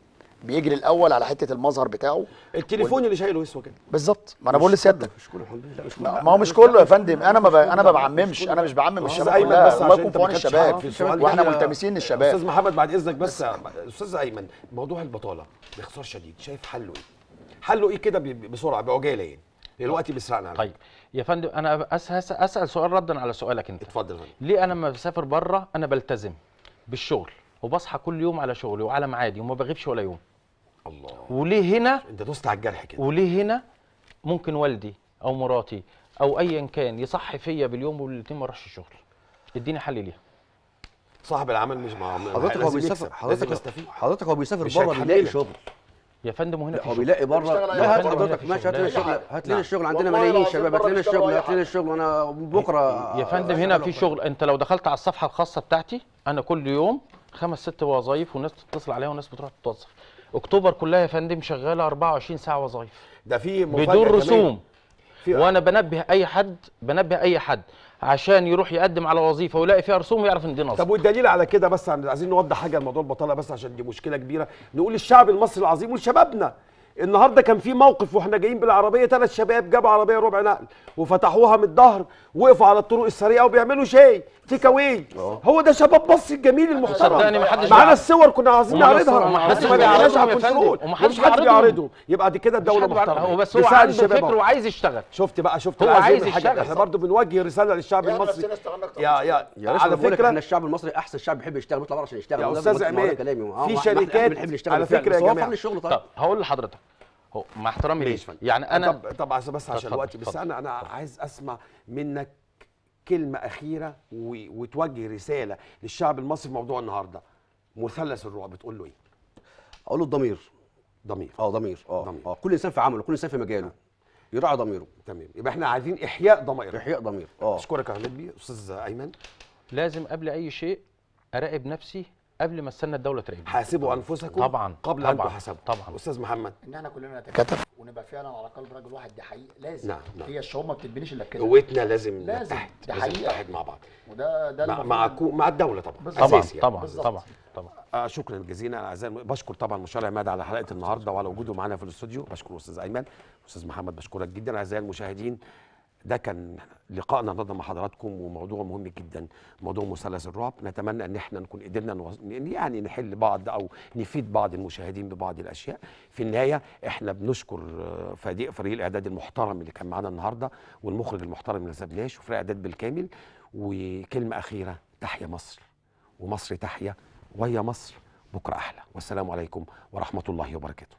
بيجري الأول على حتة المظهر بتاعه. التليفون اللي شايله يسوى كده. بالظبط. ما أنا بقول لسيادتك. مش كله الحمد لله مش ما ما هو مش كله يا فندم. أنا ما ب... أنا ما بعممش. أنا مش بعمم الشباب كلها. بس الله يكون في عون الشباب وإحنا. ملتمسين أستاذ للشباب محمد بعد إذنك بس أستاذ أيمن موضوع البطالة باختصار شديد. شايف حله إيه؟ حله إيه كده ب- بسرعة بعجاله يعني؟ دلوقتي بيسرقنا. طيب يا فندم أنا اسال سؤال ردا على سؤالك أنت. اتفضل يا فندم. ليه أنا لما بسافر بره؟ أنا بلتزم بالشغل وبصحى كل يوم على شغلي وعلى ميعادي وما بغيبش ولا يوم. الله. وليه هنا؟ انت دوست على الجرح كده. وليه هنا؟ ممكن والدي أو مراتي أو ايا كان يصحي فيا باليوم والاتنين ما اروحش الشغل. اديني حل ليها. صاحب العمل مش مع حضرتك هو بيسافر حضرتك حضرتك هو بيسافر بره. بيلاقي شغل. يا فندم في هو. بيلاقي بره. لا هات. حضرتك ماشي هات لنا الشغل. هات لنا. الشغل عندنا ملايين شباب هات لنا الشغل هات لنا. الشغل وأنا بكرة يا فندم هنا في شغل. انت لو دخلت على الصفحة الخاصة بتاعتي أنا كل يوم خمس ست وظايف وناس بتتصل عليها وناس بتروح تتوظف. أكتوبر كلها يا فندم شغالة 24 ساعة وظايف ده في بدون. رسوم. وأنا بنبه أي حد بنبه أي حد عشان يروح يقدم على وظيفة ويلاقي فيها رسوم ويعرف إن دي نصب. طب والدليل على كده بس عايزين نوضح حاجة لموضوع البطالة بس عشان دي مشكلة كبيرة. نقول الشعب المصري العظيم ولشبابنا. النهارده كان في موقف وإحنا جايين بالعربية ثلاث شباب جابوا عربية ربع نقل وفتحوها من الظهر وقفوا على الطرق السريعة وبيعملوا شاي take away هو ده شباب مصر الجميل المحترم صدقني محدش معانا بيعرض. الصور كنا عايزين نعرضها بس ما بيعرضش على. الكنترول ومحدش حد. بيعرضهم يبقى دي كده الدولة محترمة هو بس هو عنده الشباب فكر. وعايز يشتغل شفت بقى شفت هو عايز. يشتغل. إحنا برضو بنوجه رسالة للشعب المصري يا يا يا على فكرة إحنا الشعب المصري أحسن شعب بيحب يشتغل بيطلع بره عشان يشتغل يا ما- ما ده عماد، في ما- ما- شركات- إحنا بنحب نشتغل على فكرة يا. فن الشغل طب طيب هقول لحضرتك هو مع احترامي ليك فندم. يعني أنا طب طب عشان بس عشان الوقت بس. أنا أنا عايز أسمع منك كلمة أخيرة وتوجه رسالة للشعب المصري في موضوع النهارده. مثلث الرعب بتقول له إيه؟ أقول له الضمير. ضمير. آه ضمير. آه. ضمير. آه كل انسان في عمله كل انسان في مجاله. يراعي ضميره. تمام. يبقى إحنا عايزين إحياء ضمائر إحياء ضمير. آه. أشكرك يا احمد بيه أستاذ أيمن. لازم قبل أي شيء أراقب نفسي قبل ما استنى الدولة تراقبني حاسبوا أنفسكم طبعا. قبل أن طبعا. تحاسبوا. طبعا. أستاذ محمد. إن إحنا كلنا نتكاتف ونبقى فعلا على قلب رجل واحد دي حقيقه لازم. نعم، نعم. هي الشعوب ما بتتبنيش إلا كده قوتنا لازم لازم، نتحد دي لازم حقيقة. نتحد مع بعض. وده ده مع مع, كو- مع الدولة طبعا. بالظبط. طبعا يعني. طبعا بالظبط. طبعا طبعا. آه شكرا جزيلا اعزائي بشكر طبعا مشارع عماد على حلقة النهارده وعلى وجوده معانا في الاستوديو. بشكر أستاذ أيمن. أستاذ محمد بشكرك جدا. أعزائي المشاهدين ده كان لقائنا النهارده مع حضراتكم وموضوع مهم جدا موضوع مثلث الرعب. نتمنى إن إحنا نكون قدرنا نوص... يعني نحل بعض أو نفيد بعض المشاهدين ببعض الأشياء. في النهاية إحنا بنشكر آه، فريق فريق الإعداد المحترم اللي كان معانا النهارده والمخرج المحترم اللي ما سابناش وفريق الاعداد بالكامل. وكلمة أخيرة تحيا مصر. ومصر تحيا وهي مصر بكرة أحلى. والسلام عليكم ورحمة الله وبركاته.